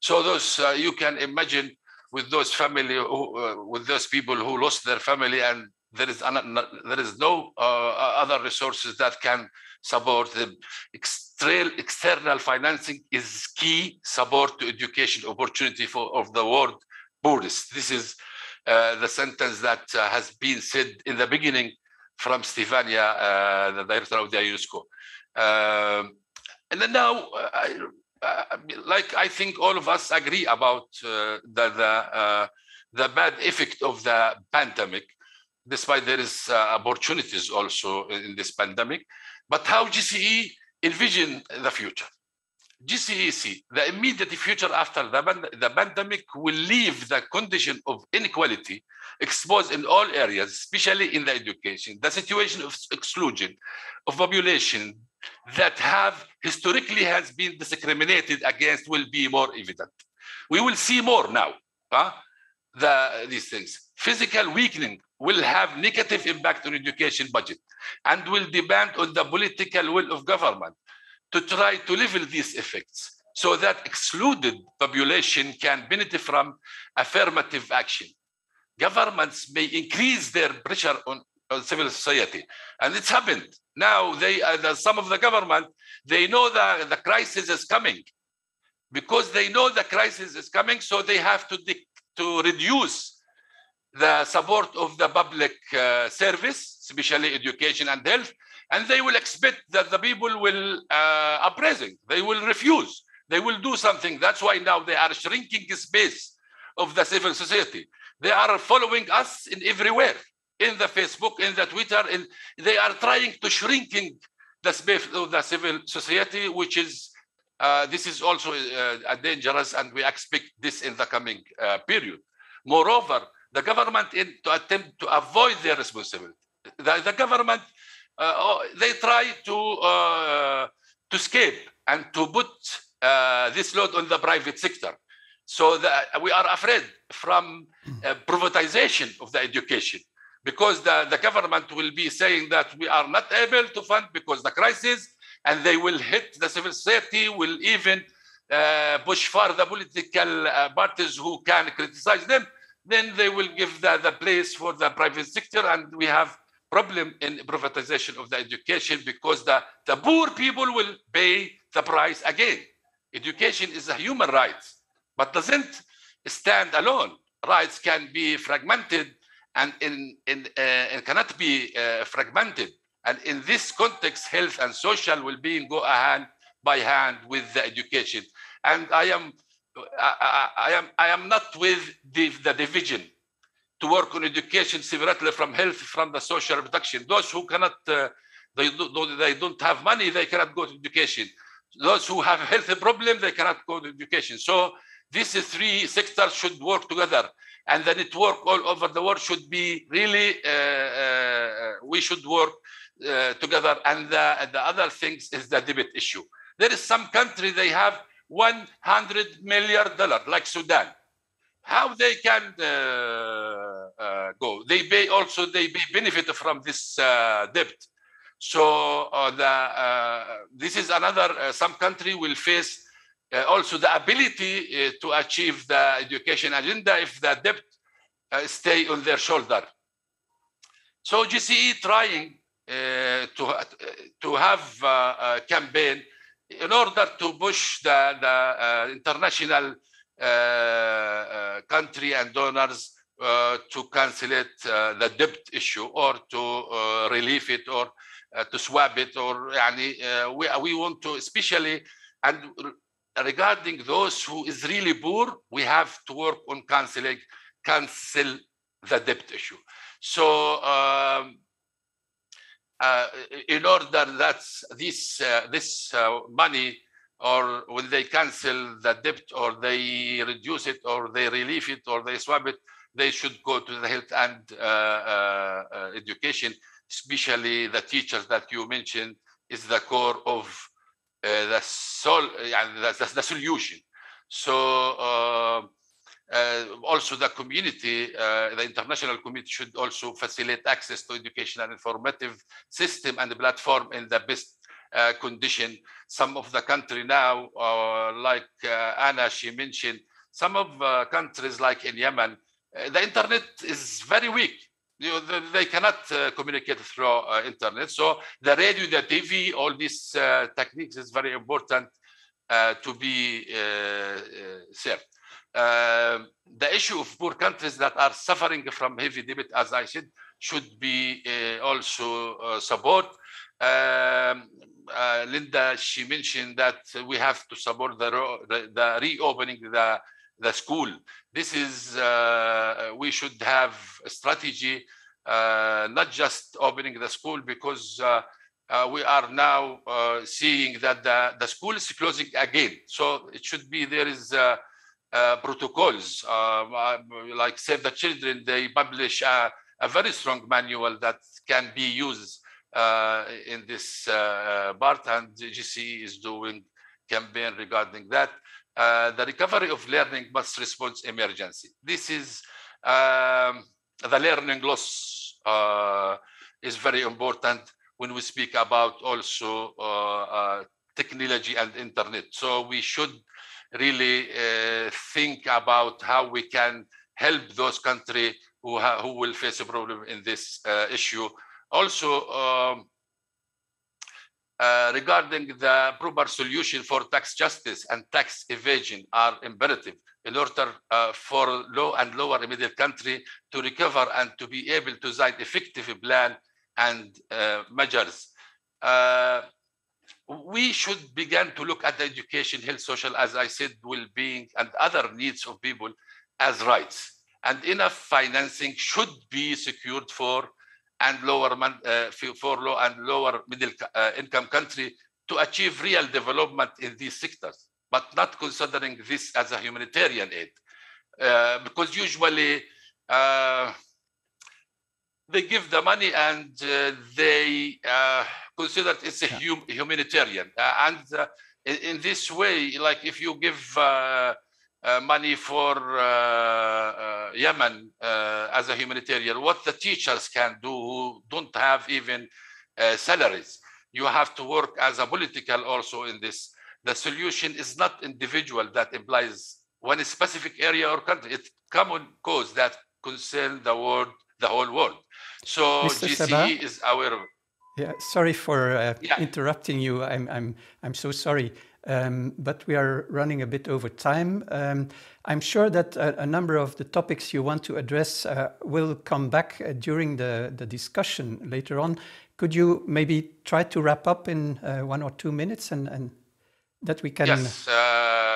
So those you can imagine with those family who, uh, with those people who lost their family and there is there is no uh, other resources that can support the external external financing is key support to education opportunity for of the world poorest this is uh, the sentence that uh, has been said in the beginning from Stefania, uh, the director of the UNESCO. Um, and then now, uh, uh, like I think all of us agree about uh, the the, the bad effect of the pandemic, despite there is opportunities also in this pandemic. But how GCE envision the future? GCEC, the immediate future after the, the pandemic will leave the condition of inequality exposed in all areas, especially in the education, the situation of exclusion of population, that have historically has been discriminated against will be more evident. We will see more now, huh? the, these things. Physical weakening will have negative impact on education budget and will depend on the political will of government to try to level these effects so that excluded population can benefit from affirmative action. Governments may increase their pressure on, on civil society. And it's happened now they uh, the, some of the government they know that the crisis is coming because they know the crisis is coming so they have to to reduce the support of the public uh, service especially education and health and they will expect that the people will uh, uprising. They will refuse. They will do something. That's why now they are shrinking the space of the civil society. They are following us in everywhere, in the Facebook, in the Twitter, in they are trying to shrinking the space of the civil society, which is uh, this is also uh, dangerous, and we expect this in the coming uh, period. Moreover, the government, in to attempt to avoid their responsibility, the, the government uh, oh, they try to uh, to escape and to put uh, this load on the private sector. So that we are afraid from privatization of the education because the, the government will be saying that we are not able to fund because the crisis and they will hit the civil society, will even uh, push for the political uh, parties who can criticize them, then they will give the, the place for the private sector and we have problem in privatization of the education because the, the poor people will pay the price again. Education is a human right, but doesn't stand alone. Rights can be fragmented and in, in, uh, cannot be uh, fragmented. And in this context, health and social well-being go hand by hand with the education. And I am, I, I, am, I am not with the, the division to work on education separately from health, from the social protection. Those who cannot, uh, they, do, they don't have money, they cannot go to education. Those who have health problem, they cannot go to education. So these three sectors should work together and the network all over the world should be really, uh, uh, we should work uh, together. And the, the other things is the debit issue. There is some country, they have 100 million dollar, like Sudan. How they can uh, uh, go? They pay also, they benefit from this uh, debt. So uh, the, uh, this is another, uh, some country will face also the ability to achieve the education agenda if the debt stay on their shoulder. So GCE trying to, to have a campaign in order to push the, the international country and donors uh, to cancel it, uh, the debt issue, or to uh, relieve it, or to swap it, or yani, we, we want to, especially, and regarding those who is really poor, we have to work on canceling, cancel the debt issue. So um, uh, in order that this uh, this uh, money or when they cancel the debt or they reduce it or they relieve it or they swap it, they should go to the health and uh, uh, uh, education, especially the teachers that you mentioned is the core of the, sol the, the, the solution. So uh, also the community, uh, the international community should also facilitate access to education and informative system and platform in the best uh, condition. Some of the country now, like Anna, she mentioned, some of countries like in Yemen, the internet is very weak. You know, they cannot uh, communicate through uh, internet. So the radio, the TV, all these uh, techniques is very important to be served. Um, the issue of poor countries that are suffering from heavy debt, as I said, should be uh, also uh, support. Um, uh, Linda, she mentioned that we have to support the, the, reopening the the school. This is uh, we should have a strategy, uh, not just opening the school because uh, we are now seeing that the, the school is closing again. So it should be there is uh, protocols. Um, uh, like Save the Children, they publish a, a, very strong manual that can be used uh, in this part, and GC is doing campaign regarding that. the recovery of learning must respond emergency. This is um, the learning loss is very important when we speak about also uh, uh, technology and internet. So we should really uh, think about how we can help those countries who, who will face a problem in this uh, issue. Also, um, uh, regarding the proper solution for tax justice and tax evasion are imperative in order uh, for low and lower middle country to recover and to be able to design effective plan and uh, measures. Uh, we should begin to look at the education, health, social, as I said, well-being and other needs of people as rights. and enough financing should be secured for and lower uh, for low and lower middle uh, income country to achieve real development in these sectors, but not considering this as a humanitarian aid. Uh, because usually uh, they give the money and uh, they uh, consider it's a hum humanitarian. and in, in, this way, like if you give uh, money for uh, uh, Yemen as a humanitarian, what the teachers can do who don't have even salaries. You have to work as a political also in this. The solution is not individual that implies one specific area or country. It's common cause that concern the world, the whole world. So Mr. GCE Sabah? is aware of Yeah, sorry for uh, Yeah. interrupting you. I'm, I'm, I'm so sorry. Um, but we are running a bit over time. Um, I'm sure that a, a, number of the topics you want to address uh, will come back uh, during the, the discussion later on. Could you maybe try to wrap up in uh, one or two minutes and, and that we can yes,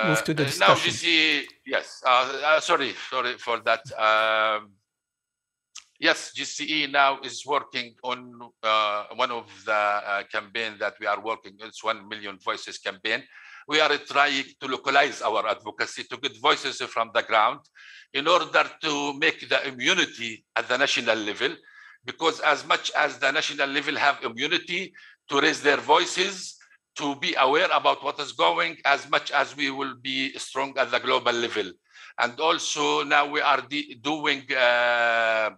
move to the uh, discussion? Now, GCE, yes, uh, sorry, sorry for that. Um, yes, GCE now is working on uh, one of the uh, campaign that we are working. It's one million voices campaign. We are trying to localize our advocacy to get voices from the ground in order to make the immunity at the national level. Because as much as the national level have immunity to raise their voices, to be aware about what is going, as much as we will be strong at the global level. And also now we are doing uh,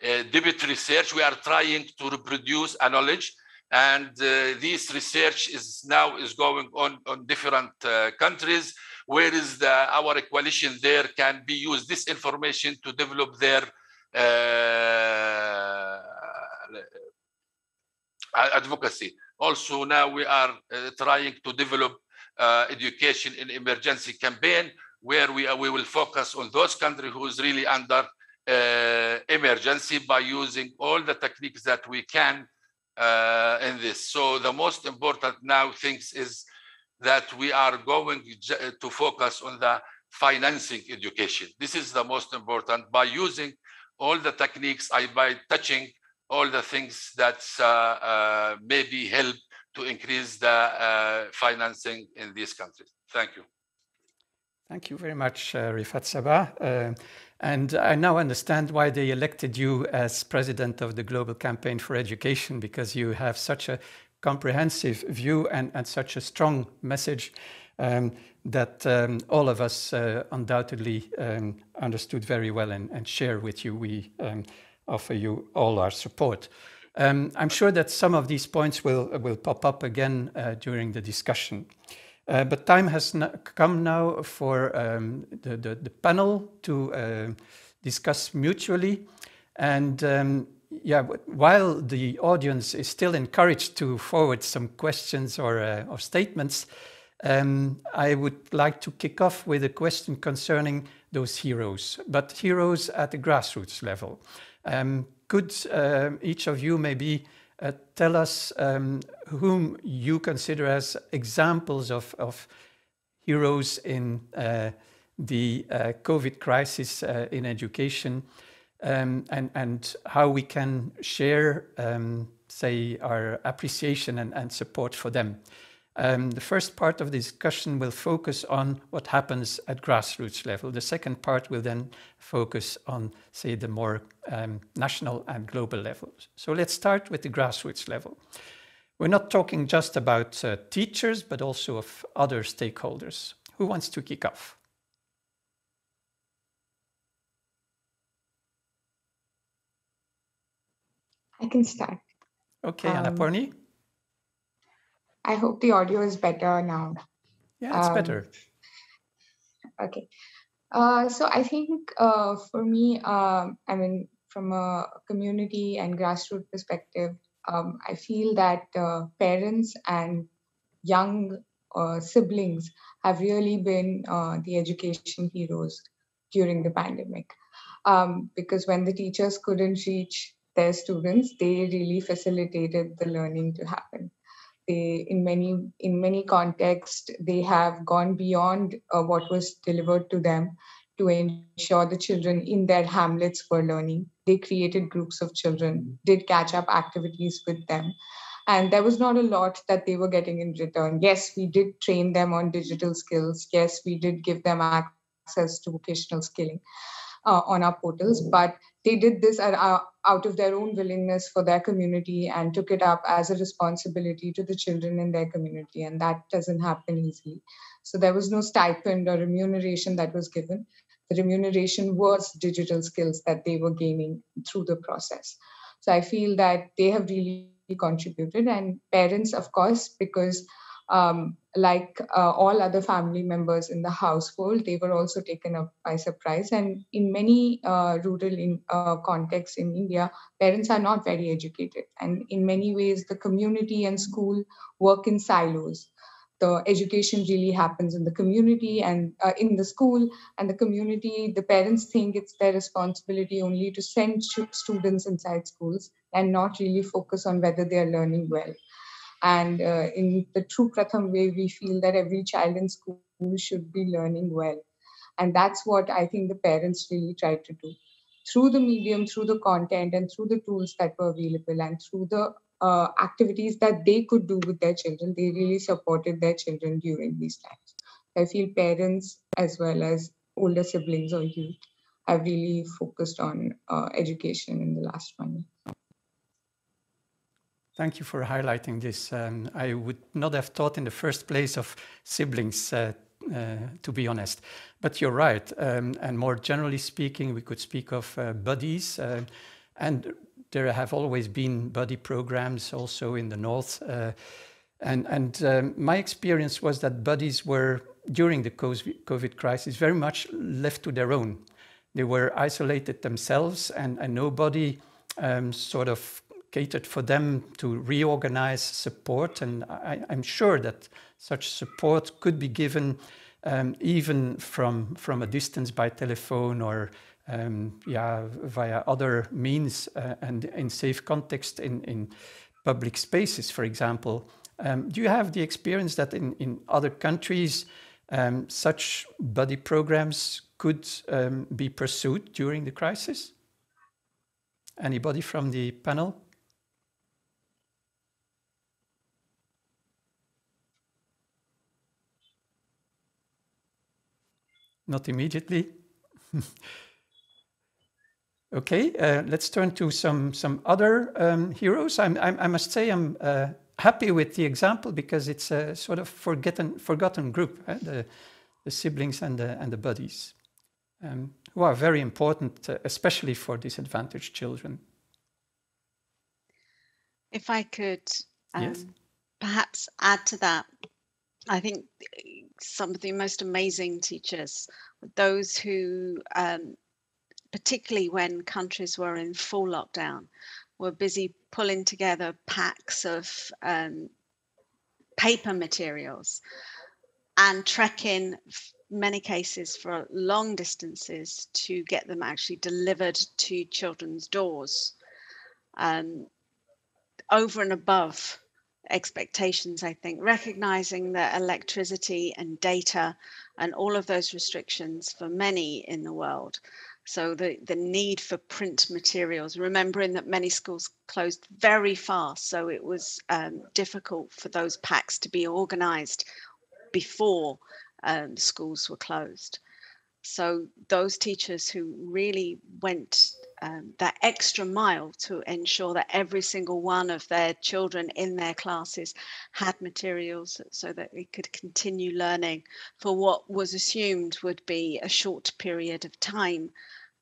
debit research, we are trying to reproduce a knowledge and uh, this research is now is going on on different uh, countries. Where is the our coalition there can be used this information to develop their uh, advocacy. Also now we are uh, trying to develop uh, education in emergency campaign where we, we will focus on those countries who is really under uh, emergency by using all the techniques that we can uh, in this. So the most important now things is that we are going to focus on the financing education. This is the most important by using all the techniques, I, by touching all the things that uh, uh, maybe help to increase the uh, financing in these countries. Thank you. Thank you very much, uh, Rifat Sabah. And I now understand why they elected you as president of the Global Campaign for Education, because you have such a comprehensive view and, and such a strong message um, that um, all of us uh, undoubtedly um, understood very well and, and, share with you. We um, offer you all our support. Um, I'm sure that some of these points will, will pop up again uh, during the discussion. Uh, but time has come now for um, the, the, the, panel to uh, discuss mutually. And um, yeah, while the audience is still encouraged to forward some questions or, uh, or statements, um, I would like to kick off with a question concerning those heroes, but heroes at the grassroots level. Um, could uh, each of you maybe uh, tell us um, whom you consider as examples of, of heroes in uh, the uh, COVID crisis uh, in education um, and, and how we can share, um, say, our appreciation and, and support for them. Um, the first part of the discussion will focus on what happens at grassroots level. The second part will then focus on, say, the more um, national and global levels. So let's start with the grassroots level. We're not talking just about uh, teachers, but also of other stakeholders. Who wants to kick off? I can start. Okay, um, Annapurni. I hope the audio is better now. Yeah, it's um, better. Okay. Uh, so I think uh, for me, um, I mean, from a community and grassroots perspective, um, I feel that uh, parents and young uh, siblings have really been uh, the education heroes during the pandemic. Um, because when the teachers couldn't reach their students, they really facilitated the learning to happen they in many in many contexts they have gone beyond uh, what was delivered to them to ensure the children in their hamlets were learning. They created groups of children, did catch up activities with them. And there was not a lot that they were getting in return. Yes, we did train them on digital skills. Yes, we did give them access to vocational skilling uh, on our portals, but they did this at, uh, out of their own willingness for their community and took it up as a responsibility to the children in their community. And that doesn't happen easily. So there was no stipend or remuneration that was given. The remuneration was digital skills that they were gaining through the process. So I feel that they have really contributed, and parents, of course, because um, like uh, all other family members in the household, they were also taken up by surprise. And in many uh, rural in, uh, contexts in India, parents are not very educated. And in many ways, the community and school work in silos. The education really happens in the community and uh, in the school and the community. The parents think it's their responsibility only to send students inside schools and not really focus on whether they are learning well. And uh, in the true Pratham way, we feel that every child in school should be learning well. And that's what I think the parents really tried to do. Through the medium, through the content, and through the tools that were available, and through the uh, activities that they could do with their children, they really supported their children during these times. I feel parents, as well as older siblings or youth, have really focused on uh, education in the last one year. Thank you for highlighting this. Um, I would not have thought in the first place of siblings, uh, uh, to be honest. But you're right. Um, and more generally speaking, we could speak of uh, buddies. Uh, and there have always been buddy programs also in the north. Uh, and and um, my experience was that buddies were, during the COVID crisis, very much left to their own. They were isolated themselves, and, and nobody um, sort of catered for them to reorganize support. And I, am sure that such support could be given um, even from, from a distance by telephone or um, yeah, via other means uh, and in safe context in, in public spaces, for example. Um, do you have the experience that in, in other countries um, such buddy programs could um, be pursued during the crisis? Anybody from the panel? Not immediately. okay, uh, let's turn to some, some other um, heroes. I'm, I'm, i must say I'm uh, happy with the example because it's a sort of forgotten, forgotten group, eh? the, the siblings and the, and the buddies, um, who are very important, uh, especially for disadvantaged children. If I could um, yes. perhaps add to that, I think some of the most amazing teachers, those who, um, particularly when countries were in full lockdown, were busy pulling together packs of um, paper materials and trekking many cases for long distances to get them actually delivered to children's doors um, over and above expectations, I think, recognizing that electricity and data and all of those restrictions for many in the world. So the, the need for print materials, remembering that many schools closed very fast. So it was um, difficult for those packs to be organized before um, schools were closed. So those teachers who really went um, that extra mile to ensure that every single one of their children in their classes had materials so that they could continue learning for what was assumed would be a short period of time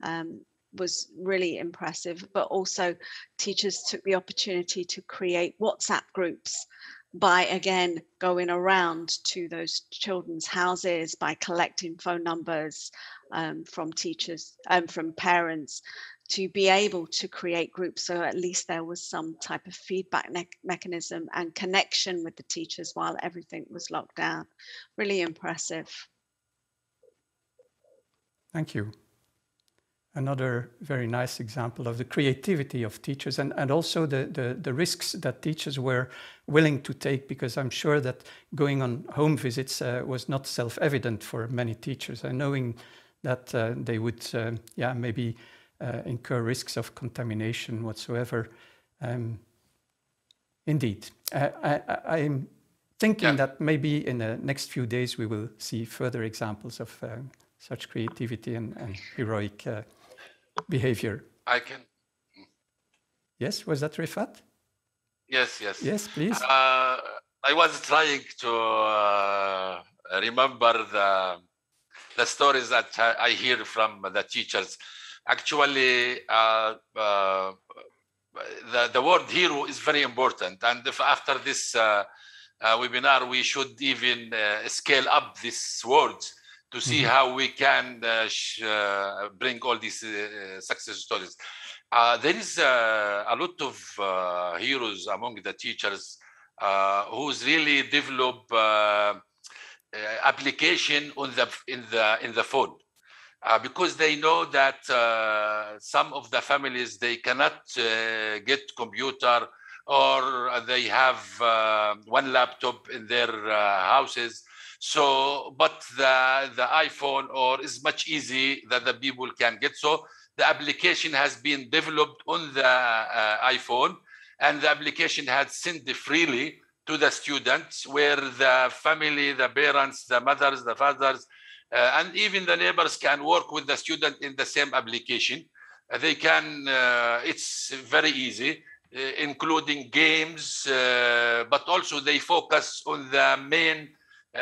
um, was really impressive. But also, teachers took the opportunity to create WhatsApp groups by again going around to those children's houses by collecting phone numbers um, from teachers and um, from parents to be able to create groups so at least there was some type of feedback ne- mechanism and connection with the teachers while everything was locked down. Really impressive. Thank you. Another very nice example of the creativity of teachers and, and also the, the, the risks that teachers were willing to take because i'm sure that going on home visits uh, was not self-evident for many teachers. And knowing that uh, they would, uh, yeah, maybe uh, incur risks of contamination whatsoever. Um, indeed, I, am thinking yeah. that maybe in the next few days we will see further examples of um, such creativity and, and heroic behavior. I can. Yes, was that Rifat? Yes, yes. Yes, please. Uh, I was trying to uh, remember the the stories that I hear from the teachers. Actually, uh, uh, the the word hero is very important, and if after this uh, uh, webinar we should even scale up these words to see mm -hmm. how we can bring all these success stories. Uh, there is uh, a lot of uh, heroes among the teachers uh, who's really develop uh, uh, application on the in the in the phone Uh, because they know that uh, some of the families they cannot uh, get computer or they have one laptop in their houses. So but the the iphone or is much easy that the people can get. So the application has been developed on the uh, iPhone and the application had sent freely to the students where the family, the parents, the mothers, the fathers, uh, and even the neighbors can work with the student in the same application. Uh, they can, uh, it's very easy, uh, including games, uh, but also they focus on the main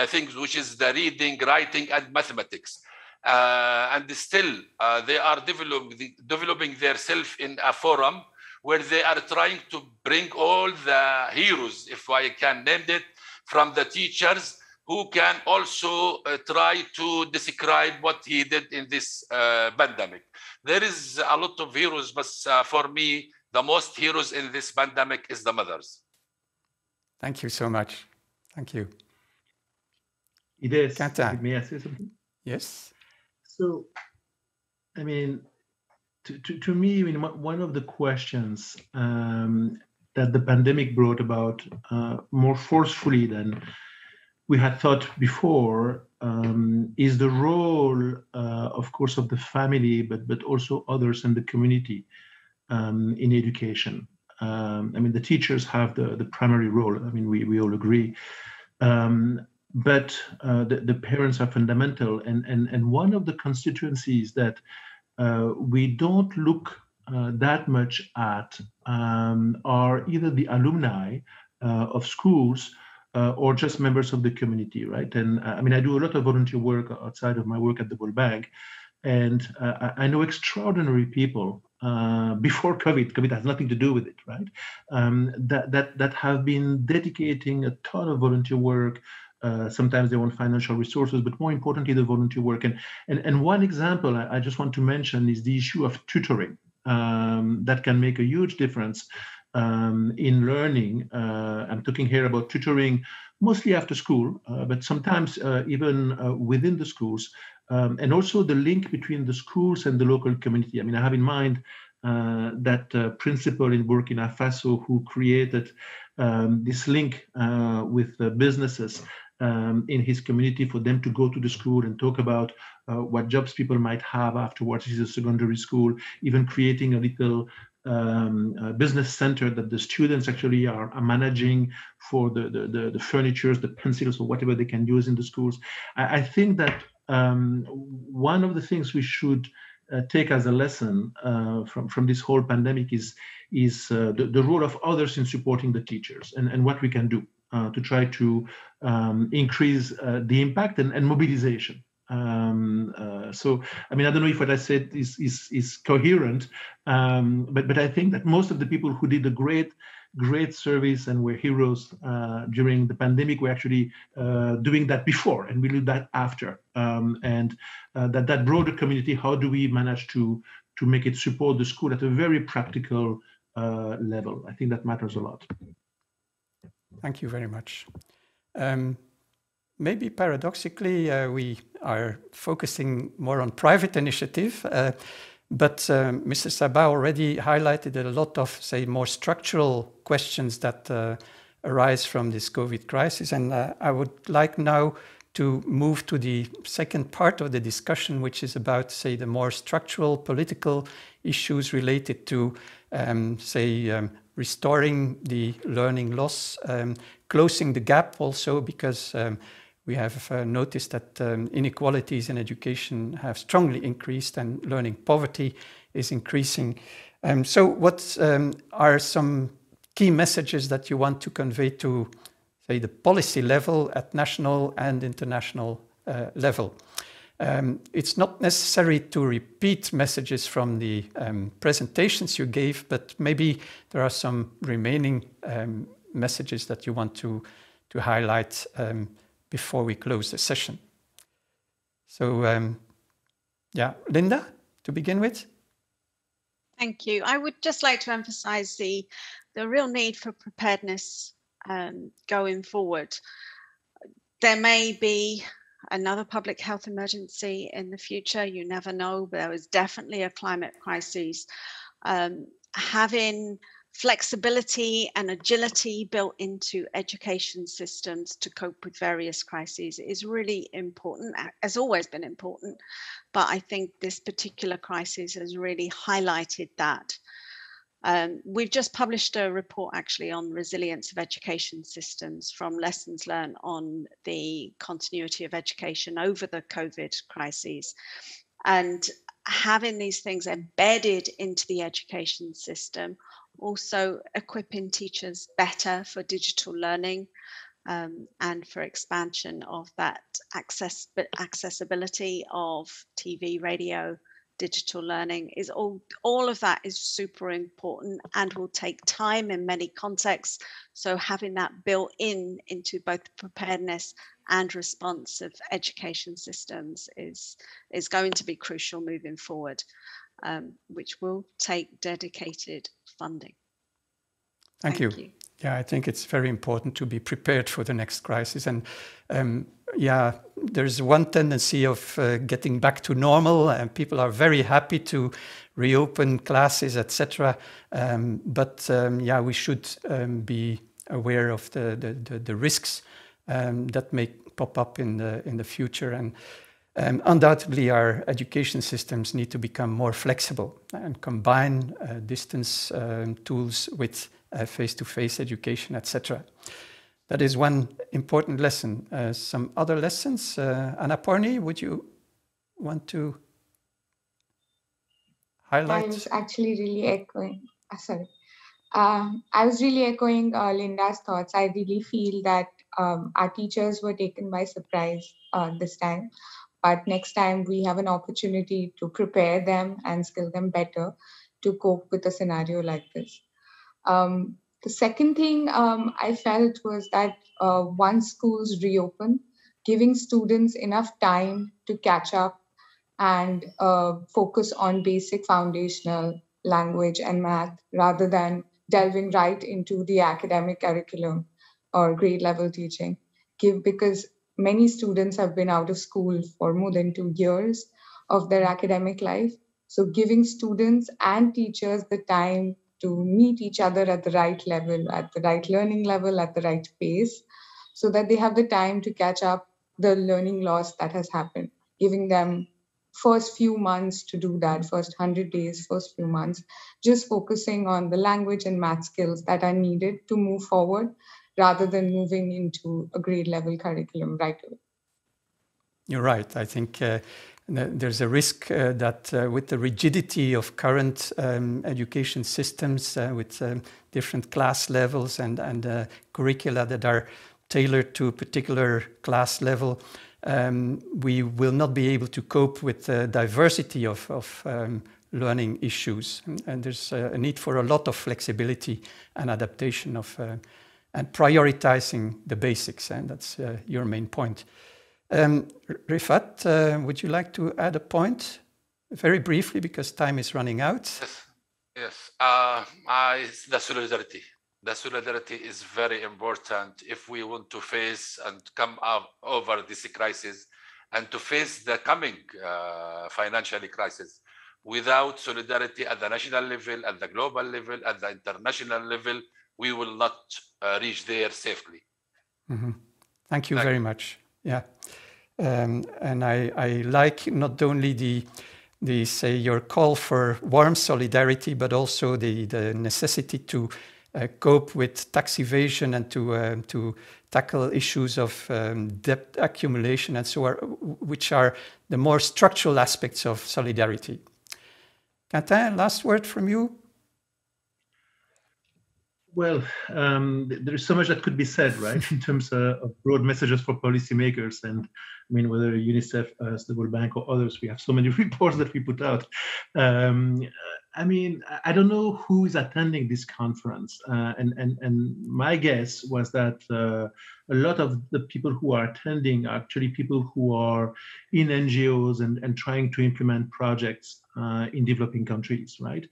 things, which is the reading, writing, and mathematics uh, and still uh, they are developing developing themselves in a forum where they are trying to bring all the heroes, if I can name it, from the teachers who can also uh, try to describe what he did in this uh, pandemic. There is a lot of heroes, but uh, for me, the most heroes in this pandemic is the mothers. Thank you so much. Thank you. It is. May I say something? Yes. So, I mean, to, to, to me, I mean, one of the questions um, that the pandemic brought about uh, more forcefully than we had thought before um, is the role, uh, of course, of the family, but but also others in the community um, in education. Um, I mean, the teachers have the the primary role. I mean, we we all agree. Um, but uh, the, the, parents are fundamental. And, and, and one of the constituencies that uh, we don't look uh, that much at um, are either the alumni uh, of schools uh, or just members of the community, right? And uh, I mean, I do a lot of volunteer work outside of my work at the World Bank. And I know extraordinary people before COVID, COVID has nothing to do with it, right? Um, that, that, that have been dedicating a ton of volunteer work, uh, sometimes they want financial resources, but more importantly, the volunteer work. And, and, and one example I, I just want to mention is the issue of tutoring um, that can make a huge difference um, in learning. Uh, I'm talking here about tutoring mostly after school, uh, but sometimes uh, even uh, within the schools. Um, and also the link between the schools and the local community. I mean, I have in mind uh, that uh, principal in Burkina Faso who created um, this link with the businesses um, in his community for them to go to the school and talk about uh, what jobs people might have afterwards. He's a secondary school, even creating a little um, business center that the students actually are, are managing for the, the, the, the furnitures, the pencils, or whatever they can use in the schools. I, I think that um, one of the things we should uh, take as a lesson uh, from, from this whole pandemic is, is uh, the, the role of others in supporting the teachers and, and what we can do. Uh, to try to um, increase uh, the impact and, and mobilization. Um, uh, so, I mean, I don't know if what I said is is, is coherent, um, but but I think that most of the people who did a great great service and were heroes uh, during the pandemic were actually uh, doing that before, and we do that after. Um, and uh, that that broader community, how do we manage to to make it support the school at a very practical level? I think that matters a lot. Thank you very much. Um, maybe paradoxically, uh, we are focusing more on private initiative, uh, but uh, Mr. Sabbah already highlighted a lot of, say, more structural questions that uh, arise from this COVID crisis. And uh, I would like now to move to the second part of the discussion, which is about, say, the more structural political issues related to, um, say, um, restoring the learning loss, um, closing the gap also because um, we have uh, noticed that um, inequalities in education have strongly increased and learning poverty is increasing. Um, so what are some key messages that you want to convey to, say, the policy level at national and international uh, level? Um, it's not necessary to repeat messages from the um, presentations you gave, but maybe there are some remaining um, messages that you want to, to highlight um, before we close the session. So, um, yeah, Linda, to begin with. Thank you. I would just like to emphasize the, the real need for preparedness um, going forward. There may be another public health emergency in the future. You never know, but there is definitely a climate crisis. Um, having flexibility and agility built into education systems to cope with various crises is really important, has always been important. But I think this particular crisis has really highlighted that. Um, we've just published a report actually on resilience of education systems from lessons learned on the continuity of education over the COVID crises. And having these things embedded into the education system, also equipping teachers better for digital learning um, and for expansion of that access accessibility of TV, radio, digital learning is all all of that is super important and will take time in many contexts. So having that built in into both preparedness and response of education systems is is going to be crucial moving forward um, which will take dedicated funding thank, thank you. you. yeah i think it's very important to be prepared for the next crisis and um, yeah, there's one tendency of uh, getting back to normal, and people are very happy to reopen classes, etc. Um, but um, yeah, we should um, be aware of the the, the, the risks um, that may pop up in the in the future, and um, undoubtedly our education systems need to become more flexible and combine uh, distance um, tools with uh, face-to-face -face education, etc. That is one important lesson. Uh, some other lessons, uh, Annapurni, would you want to highlight? I was actually really echoing. Uh, sorry. Um, I was really echoing uh, Linda's thoughts. I really feel that um, our teachers were taken by surprise uh, this time. But next time we have an opportunity to prepare them and skill them better to cope with a scenario like this. Um, the second thing um, I felt was that uh, once schools reopen, giving students enough time to catch up and uh, focus on basic foundational language and math rather than delving right into the academic curriculum or grade level teaching. Give because many students have been out of school for more than two years of their academic life. So giving students and teachers the time to meet each other at the right level, at the right learning level, at the right pace, so that they have the time to catch up the learning loss that has happened, giving them first few months to do that, first 100 days, first few months, just focusing on the language and math skills that are needed to move forward rather than moving into a grade level curriculum right away. You're right. I think uh, there's a risk uh, that uh, with the rigidity of current um, education systems, uh, with um, different class levels and, and uh, curricula that are tailored to a particular class level, um, we will not be able to cope with the diversity of, of um, learning issues. And, and there's a need for a lot of flexibility and adaptation of uh, and prioritizing the basics, and that's uh, your main point. Um, Rifat, uh, would you like to add a point very briefly because time is running out? Yes, yes. Uh, I, the solidarity. The solidarity is very important if we want to face and come up over this crisis and to face the coming uh, financial crisis. Without solidarity at the national level, at the global level, at the international level, we will not uh, reach there safely. Mm -hmm. Thank you Thank very you. much. Yeah. Um, and I, I like not only the the say your call for warm solidarity, but also the, the necessity to uh, cope with tax evasion and to uh, to tackle issues of um, debt accumulation and so on, which are the more structural aspects of solidarity. Quentin, last word from you. Well, um, there is so much that could be said, right, in terms of broad messages for policymakers. And I mean, whether UNICEF, uh, the World Bank, or others, we have so many reports that we put out. Um, I mean, I don't know who is attending this conference, uh, and and and my guess was that uh, a lot of the people who are attending are actually people who are in NGOs and and trying to implement projects uh, in developing countries, right?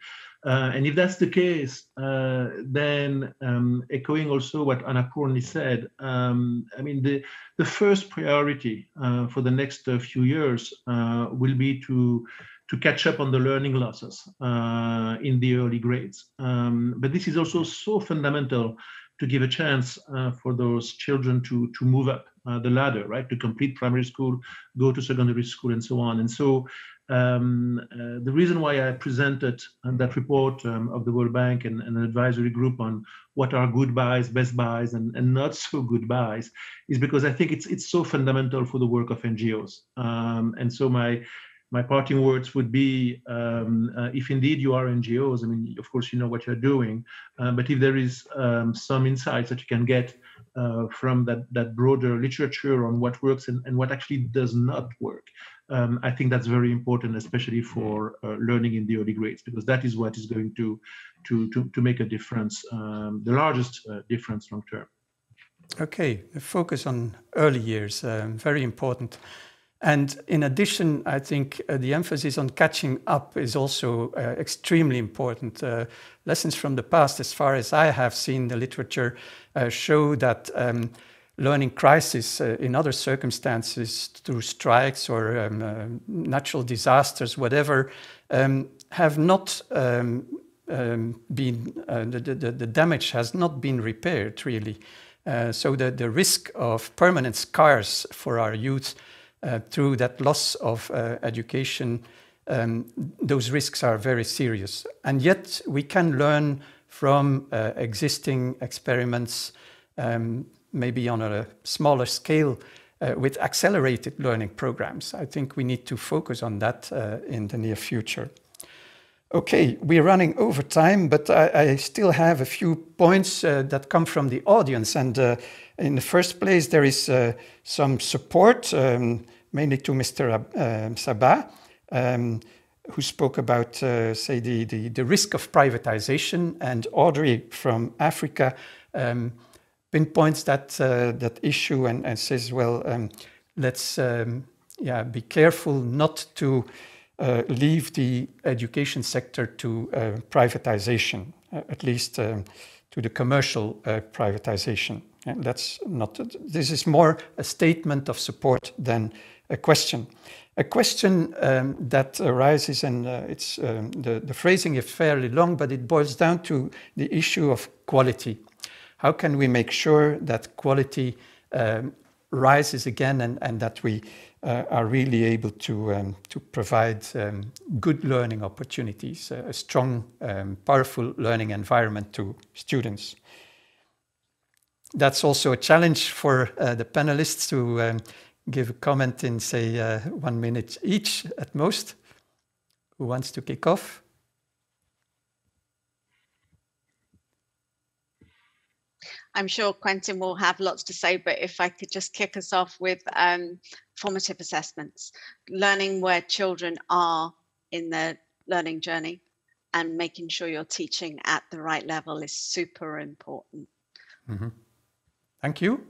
Uh, and if that's the case, uh, then um, echoing also what Annapurni said, um, I mean, the, the first priority uh, for the next few years will be to, to catch up on the learning losses uh, in the early grades. Um, but this is also so fundamental to give a chance for those children to, to move up the ladder, right? To complete primary school, go to secondary school, and so on. And so um, uh, the reason why I presented that report um, of the World Bank and, and, an advisory group on what are good buys, best buys, and, and, not so good buys is because I think it's it's so fundamental for the work of NGOs. Um, and so my my parting words would be um, uh, if indeed you are NGOs, I mean, of course, you know what you're doing, uh, but if there is um, some insights that you can get uh, from that, that broader literature on what works and, and what actually does not work, um, I think that's very important, especially for uh, learning in the early grades, because that is what is going to to to, to make a difference, um, the largest uh, difference long term. Okay, focus on early years, um, very important. And in addition, I think uh, the emphasis on catching up is also uh, extremely important. Uh, lessons from the past, as far as I have seen the literature, uh, show that um, learning crisis uh, in other circumstances through strikes or um, uh, natural disasters, whatever, um, have not um, um been, the, the, the, damage has not been repaired really. So the, the risk of permanent scars for our youth through that loss of uh, education, um, those risks are very serious. And yet we can learn from existing experiments um, maybe on a smaller scale uh, with accelerated learning programs. I think we need to focus on that uh, in the near future. Okay, we're running over time, but I, I still have a few points uh, that come from the audience. And uh, in the first place, there is uh, some support, um, mainly to Mr. Uh, Sabbah, um, who spoke about, say, the, the, the, risk of privatization, and Audrey from Africa um, pinpoints that uh, that issue and, and says, well, um, let's um, yeah be careful not to uh, leave the education sector to uh, privatization, uh, at least um, to the commercial uh, privatization. And that's not. This is more a statement of support than a question. A question um, that arises, and uh, it's um, the, the phrasing is fairly long, but it boils down to the issue of quality how can we make sure that quality um, rises again and, and that we uh, are really able to, um, to provide um, good learning opportunities, uh, a strong, um, powerful learning environment to students. That's also a challenge for uh, the panelists to um, give a comment in, say, uh, one minute each at most. Who wants to kick off? I'm sure Quentin will have lots to say, but if I could just kick us off with um, formative assessments, learning where children are in their learning journey and making sure you're teaching at the right level is super important. Mm -hmm. Thank you.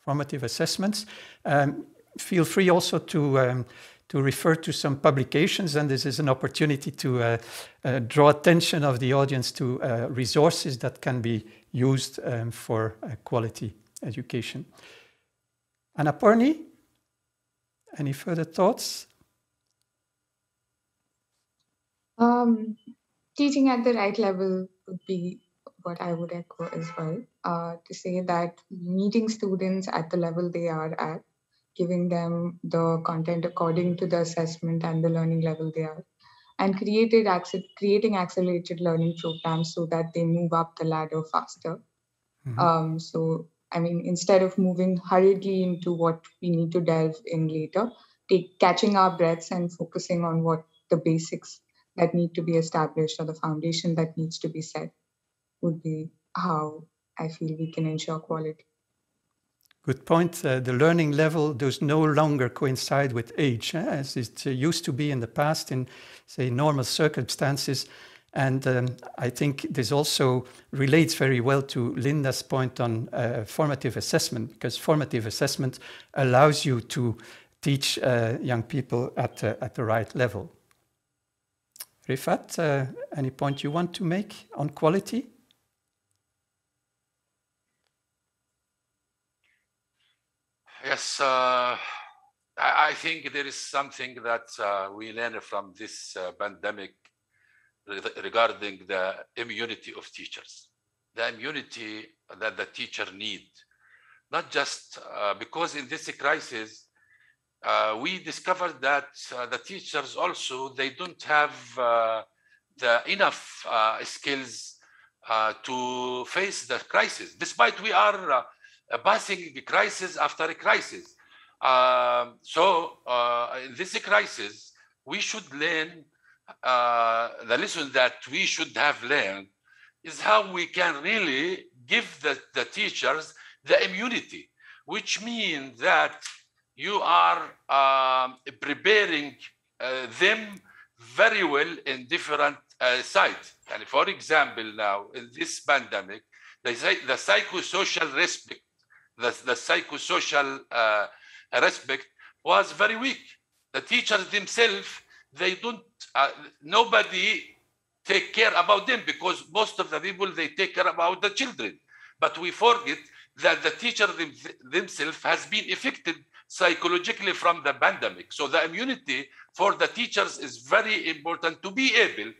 Formative assessments. Um, feel free also to um, to refer to some publications, and this is an opportunity to uh, uh, draw attention of the audience to uh, resources that can be used um, for uh, quality education. Anna Annapurni, any further thoughts? Um, teaching at the right level would be what I would echo as well. Uh, to say that meeting students at the level they are at, giving them the content according to the assessment and the learning level they are, and created creating accelerated learning programs so that they move up the ladder faster. Mm-hmm. Um, so, I mean, instead of moving hurriedly into what we need to delve in later, take catching our breaths and focusing on what the basics that need to be established or the foundation that needs to be set would be how I feel we can ensure quality. Good point. Uh, the learning level does no longer coincide with age, eh, as it uh, used to be in the past in, say, normal circumstances. And um, I think this also relates very well to Linda's point on uh, formative assessment, because formative assessment allows you to teach uh, young people at, uh, at the right level. Rifat, uh, any point you want to make on quality? Yes, uh, I think there is something that uh, we learn from this uh, pandemic regarding the immunity of teachers, the immunity that the teacher need, not just uh, because in this crisis, uh, we discovered that uh, the teachers also, they don't have the enough skills to face the crisis, despite we are passing the crisis after a crisis. Uh, so uh, in this crisis, we should learn uh, the lesson that we should have learned is how we can really give the, the teachers the immunity, which means that you are um, preparing uh, them very well in different uh, sites. And for example, now in this pandemic, the, the psychosocial respect the, the psychosocial uh, respect was very weak. The teachers themselves, they don't, uh, nobody take care about them because most of the people, they take care about the children. But we forget that the teacher them, themselves has been affected psychologically from the pandemic. So the immunity for the teachers is very important to be able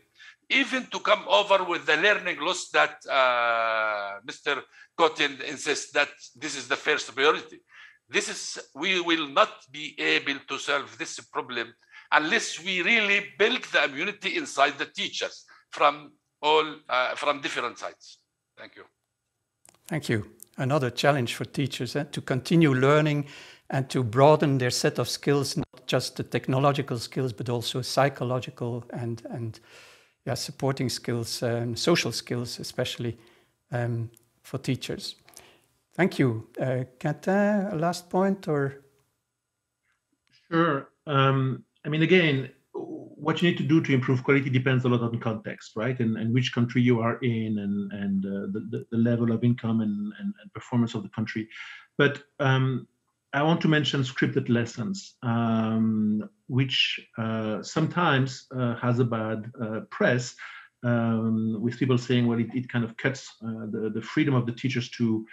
even to come over with the learning loss that uh, Mr. Quentin insists that this is the first priority. This is, we will not be able to solve this problem unless we really build the immunity inside the teachers from all, uh, from different sides. Thank you. Thank you. Another challenge for teachers eh, to continue learning and to broaden their set of skills, not just the technological skills, but also psychological and, and yeah, supporting skills, um, social skills, especially um, for teachers. Thank you. Uh, Quentin, a last point or? Sure. Um, I mean, again, what you need to do to improve quality depends a lot on context, right? And, and which country you are in and, and uh, the, the, level of income and, and, and, performance of the country. But um, I want to mention scripted lessons, um, which uh, sometimes uh, has a bad uh, press, um, with people saying, well, it, it kind of cuts uh, the, the freedom of the teachers to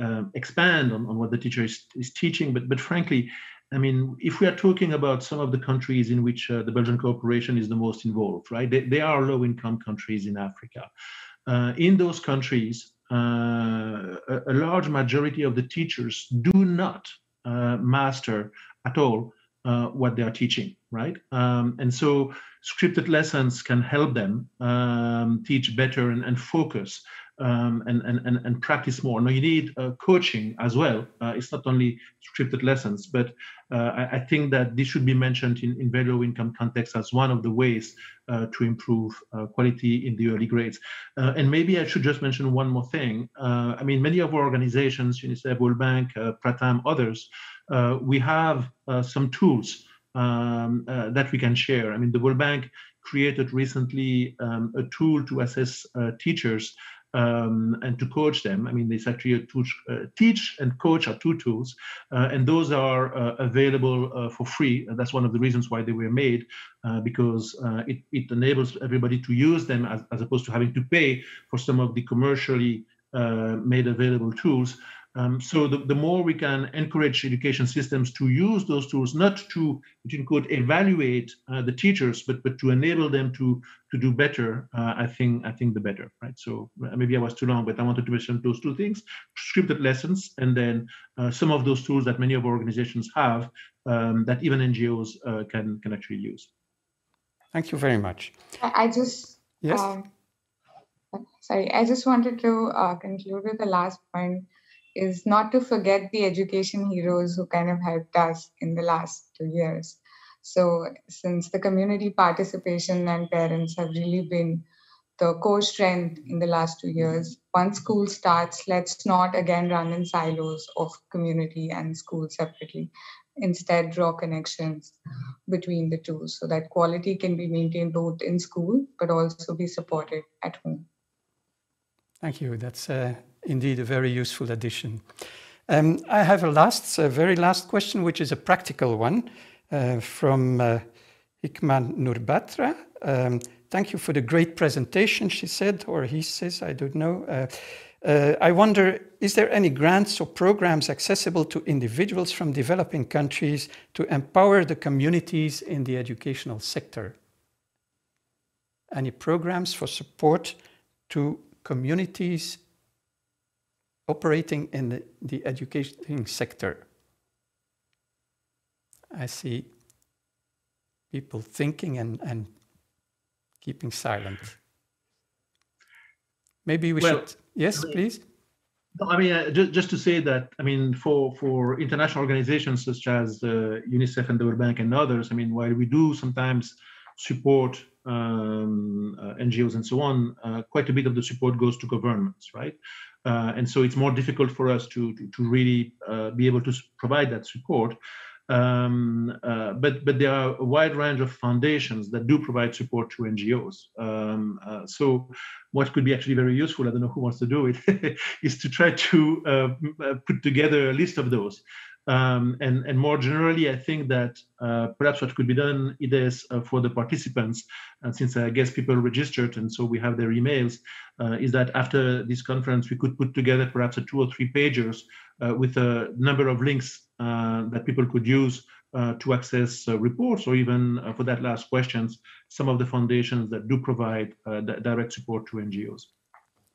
um, expand on, on what the teacher is, is teaching. But, but frankly, I mean, if we are talking about some of the countries in which uh, the Belgian cooperation is the most involved, right? They, they are low income countries in Africa. Uh, in those countries, a, a large majority of the teachers do not uh, master at all uh, what they are teaching, right? Um, and so scripted lessons can help them um, teach better and, and focus um, and, and, and, and, practice more. Now, you need uh, coaching as well. Uh, it's not only scripted lessons, but uh, I, I, think that this should be mentioned in, in very low income context as one of the ways uh, to improve uh, quality in the early grades. Uh, and maybe I should just mention one more thing. I mean, many of our organizations, UNICEF, World Bank, Pratham, others, we have some tools um, that we can share. I mean, the World Bank created recently um, a tool to assess teachers um, and to coach them. I mean, it's actually a uh, teach and coach are two tools, uh, and those are uh, available uh, for free. That's one of the reasons why they were made, uh, because uh, it, it enables everybody to use them as, as opposed to having to pay for some of the commercially made available tools. Um, so the, the more we can encourage education systems to use those tools, not to, between quote, evaluate uh, the teachers, but but to enable them to to do better, uh, I think I think the better, right? So uh, maybe I was too long, but I wanted to mention those two things: scripted lessons, and then uh, some of those tools that many of our organizations have um, that even NGOs uh, can can actually use. Thank you very much. I I just Yes. um, sorry, I just wanted to uh, conclude with the last point is not to forget the education heroes who kind of helped us in the last two years. So since the community participation and parents have really been the core strength in the last two years, once school starts, let's not again run in silos of community and school separately. Instead, draw connections between the two so that quality can be maintained both in school but also be supported at home. Thank you. That's uh, indeed a very useful addition. Um, I have a last, a very last question, which is a practical one uh, from uh, Hikman Nurbatra. Um, thank you for the great presentation, she said, or he says, I don't know. Uh, uh, I wonder, is there any grants or programs accessible to individuals from developing countries to empower the communities in the educational sector? Any programs for support to communities operating in the, the education sector. I see people thinking and, and keeping silent. Maybe we Well, should. Yes, please. No, I mean, uh, just, just to say that, I mean, for, for international organizations such as uh, UNICEF and the World Bank and others, I mean, while we do sometimes support um, uh, NGOs and so on, uh, quite a bit of the support goes to governments, right? Uh, and so it's more difficult for us to, to, to really uh, be able to provide that support. Um, uh, but but there are a wide range of foundations that do provide support to NGOs. Um, uh, so what could be actually very useful, I don't know who wants to do it, is to try to uh, uh, put together a list of those. Um, and, and more generally, I think that uh, perhaps what could be done is uh, for the participants, and since I guess people registered and so we have their emails, uh, is that after this conference, we could put together perhaps a two or three pagers uh, with a number of links uh, that people could use uh, to access uh, reports or even uh, for that last questions, some of the foundations that do provide uh, di- direct support to NGOs.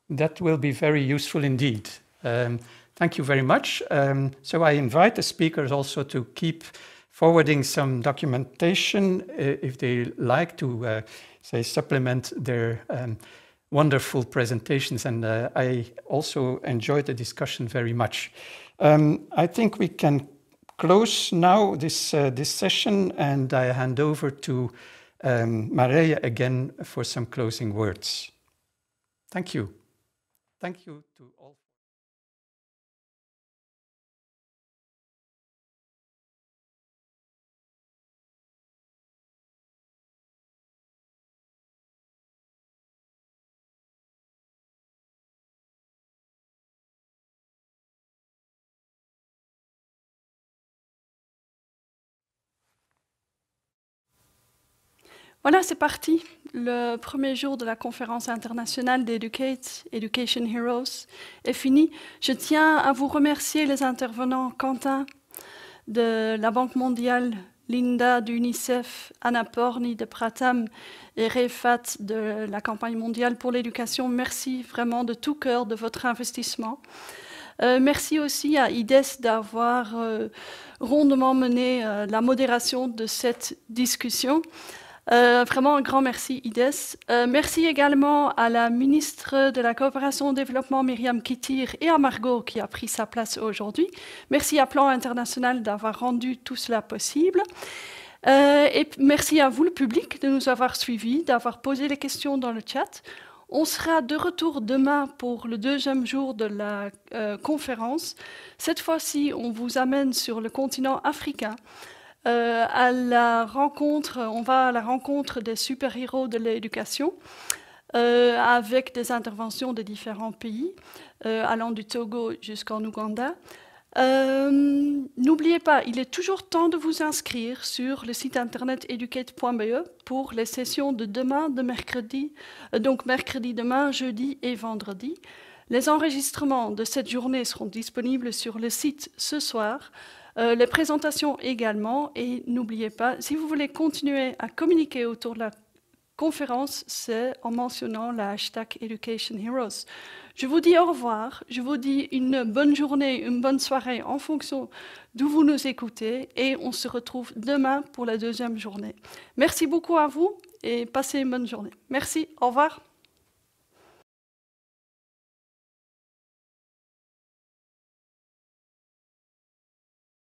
That will be very useful indeed. Um, thank you very much. Um, so I invite the speakers also to keep forwarding some documentation uh, if they like to, uh, say, supplement their um, wonderful presentations. And uh, I also enjoyed the discussion very much. Um, I think we can close now this, uh, this session and I hand over to um, Maria again for some closing words. Thank you. Thank you to all. Voilà, c'est parti. Le premier jour de la conférence internationale d'Educate, Education Heroes, est fini. Je tiens à vous remercier les intervenants Quentin de la Banque mondiale, Linda d'UNICEF, Anna Porni de Pratam et Refat de la campagne mondiale pour l'éducation. Merci vraiment de tout cœur de votre investissement. Euh, merci aussi à IDES d'avoir euh, rondement mené euh, la modération de cette discussion. Euh, vraiment un grand merci, IDES. Euh, merci également à la ministre de la Coopération au Développement, Myriam Kittir, et à Margot qui a pris sa place aujourd'hui. Merci à Plan International d'avoir rendu tout cela possible. Euh, et merci à vous, le public, de nous avoir suivis, d'avoir posé les questions dans le chat. On sera de retour demain pour le deuxième jour de la conférence. Cette fois-ci, on vous amène sur le continent africain. Euh, à la rencontre, on va à la rencontre des super-héros de l'éducation euh, avec des interventions de différents pays, euh, allant du Togo jusqu'en Ouganda. N'oubliez pas, il est toujours temps de vous inscrire sur le site internet educate.be pour les sessions de demain, de mercredi, donc mercredi demain, jeudi et vendredi. Les enregistrements de cette journée seront disponibles sur le site ce soir. Euh, les présentations également. Et n'oubliez pas, si vous voulez continuer à communiquer autour de la conférence, c'est en mentionnant la hashtag Education Heroes. Je vous dis au revoir, je vous dis une bonne journée, une bonne soirée en fonction d'où vous nous écoutez et on se retrouve demain pour la deuxième journée. Merci beaucoup à vous et passez une bonne journée. Merci, au revoir.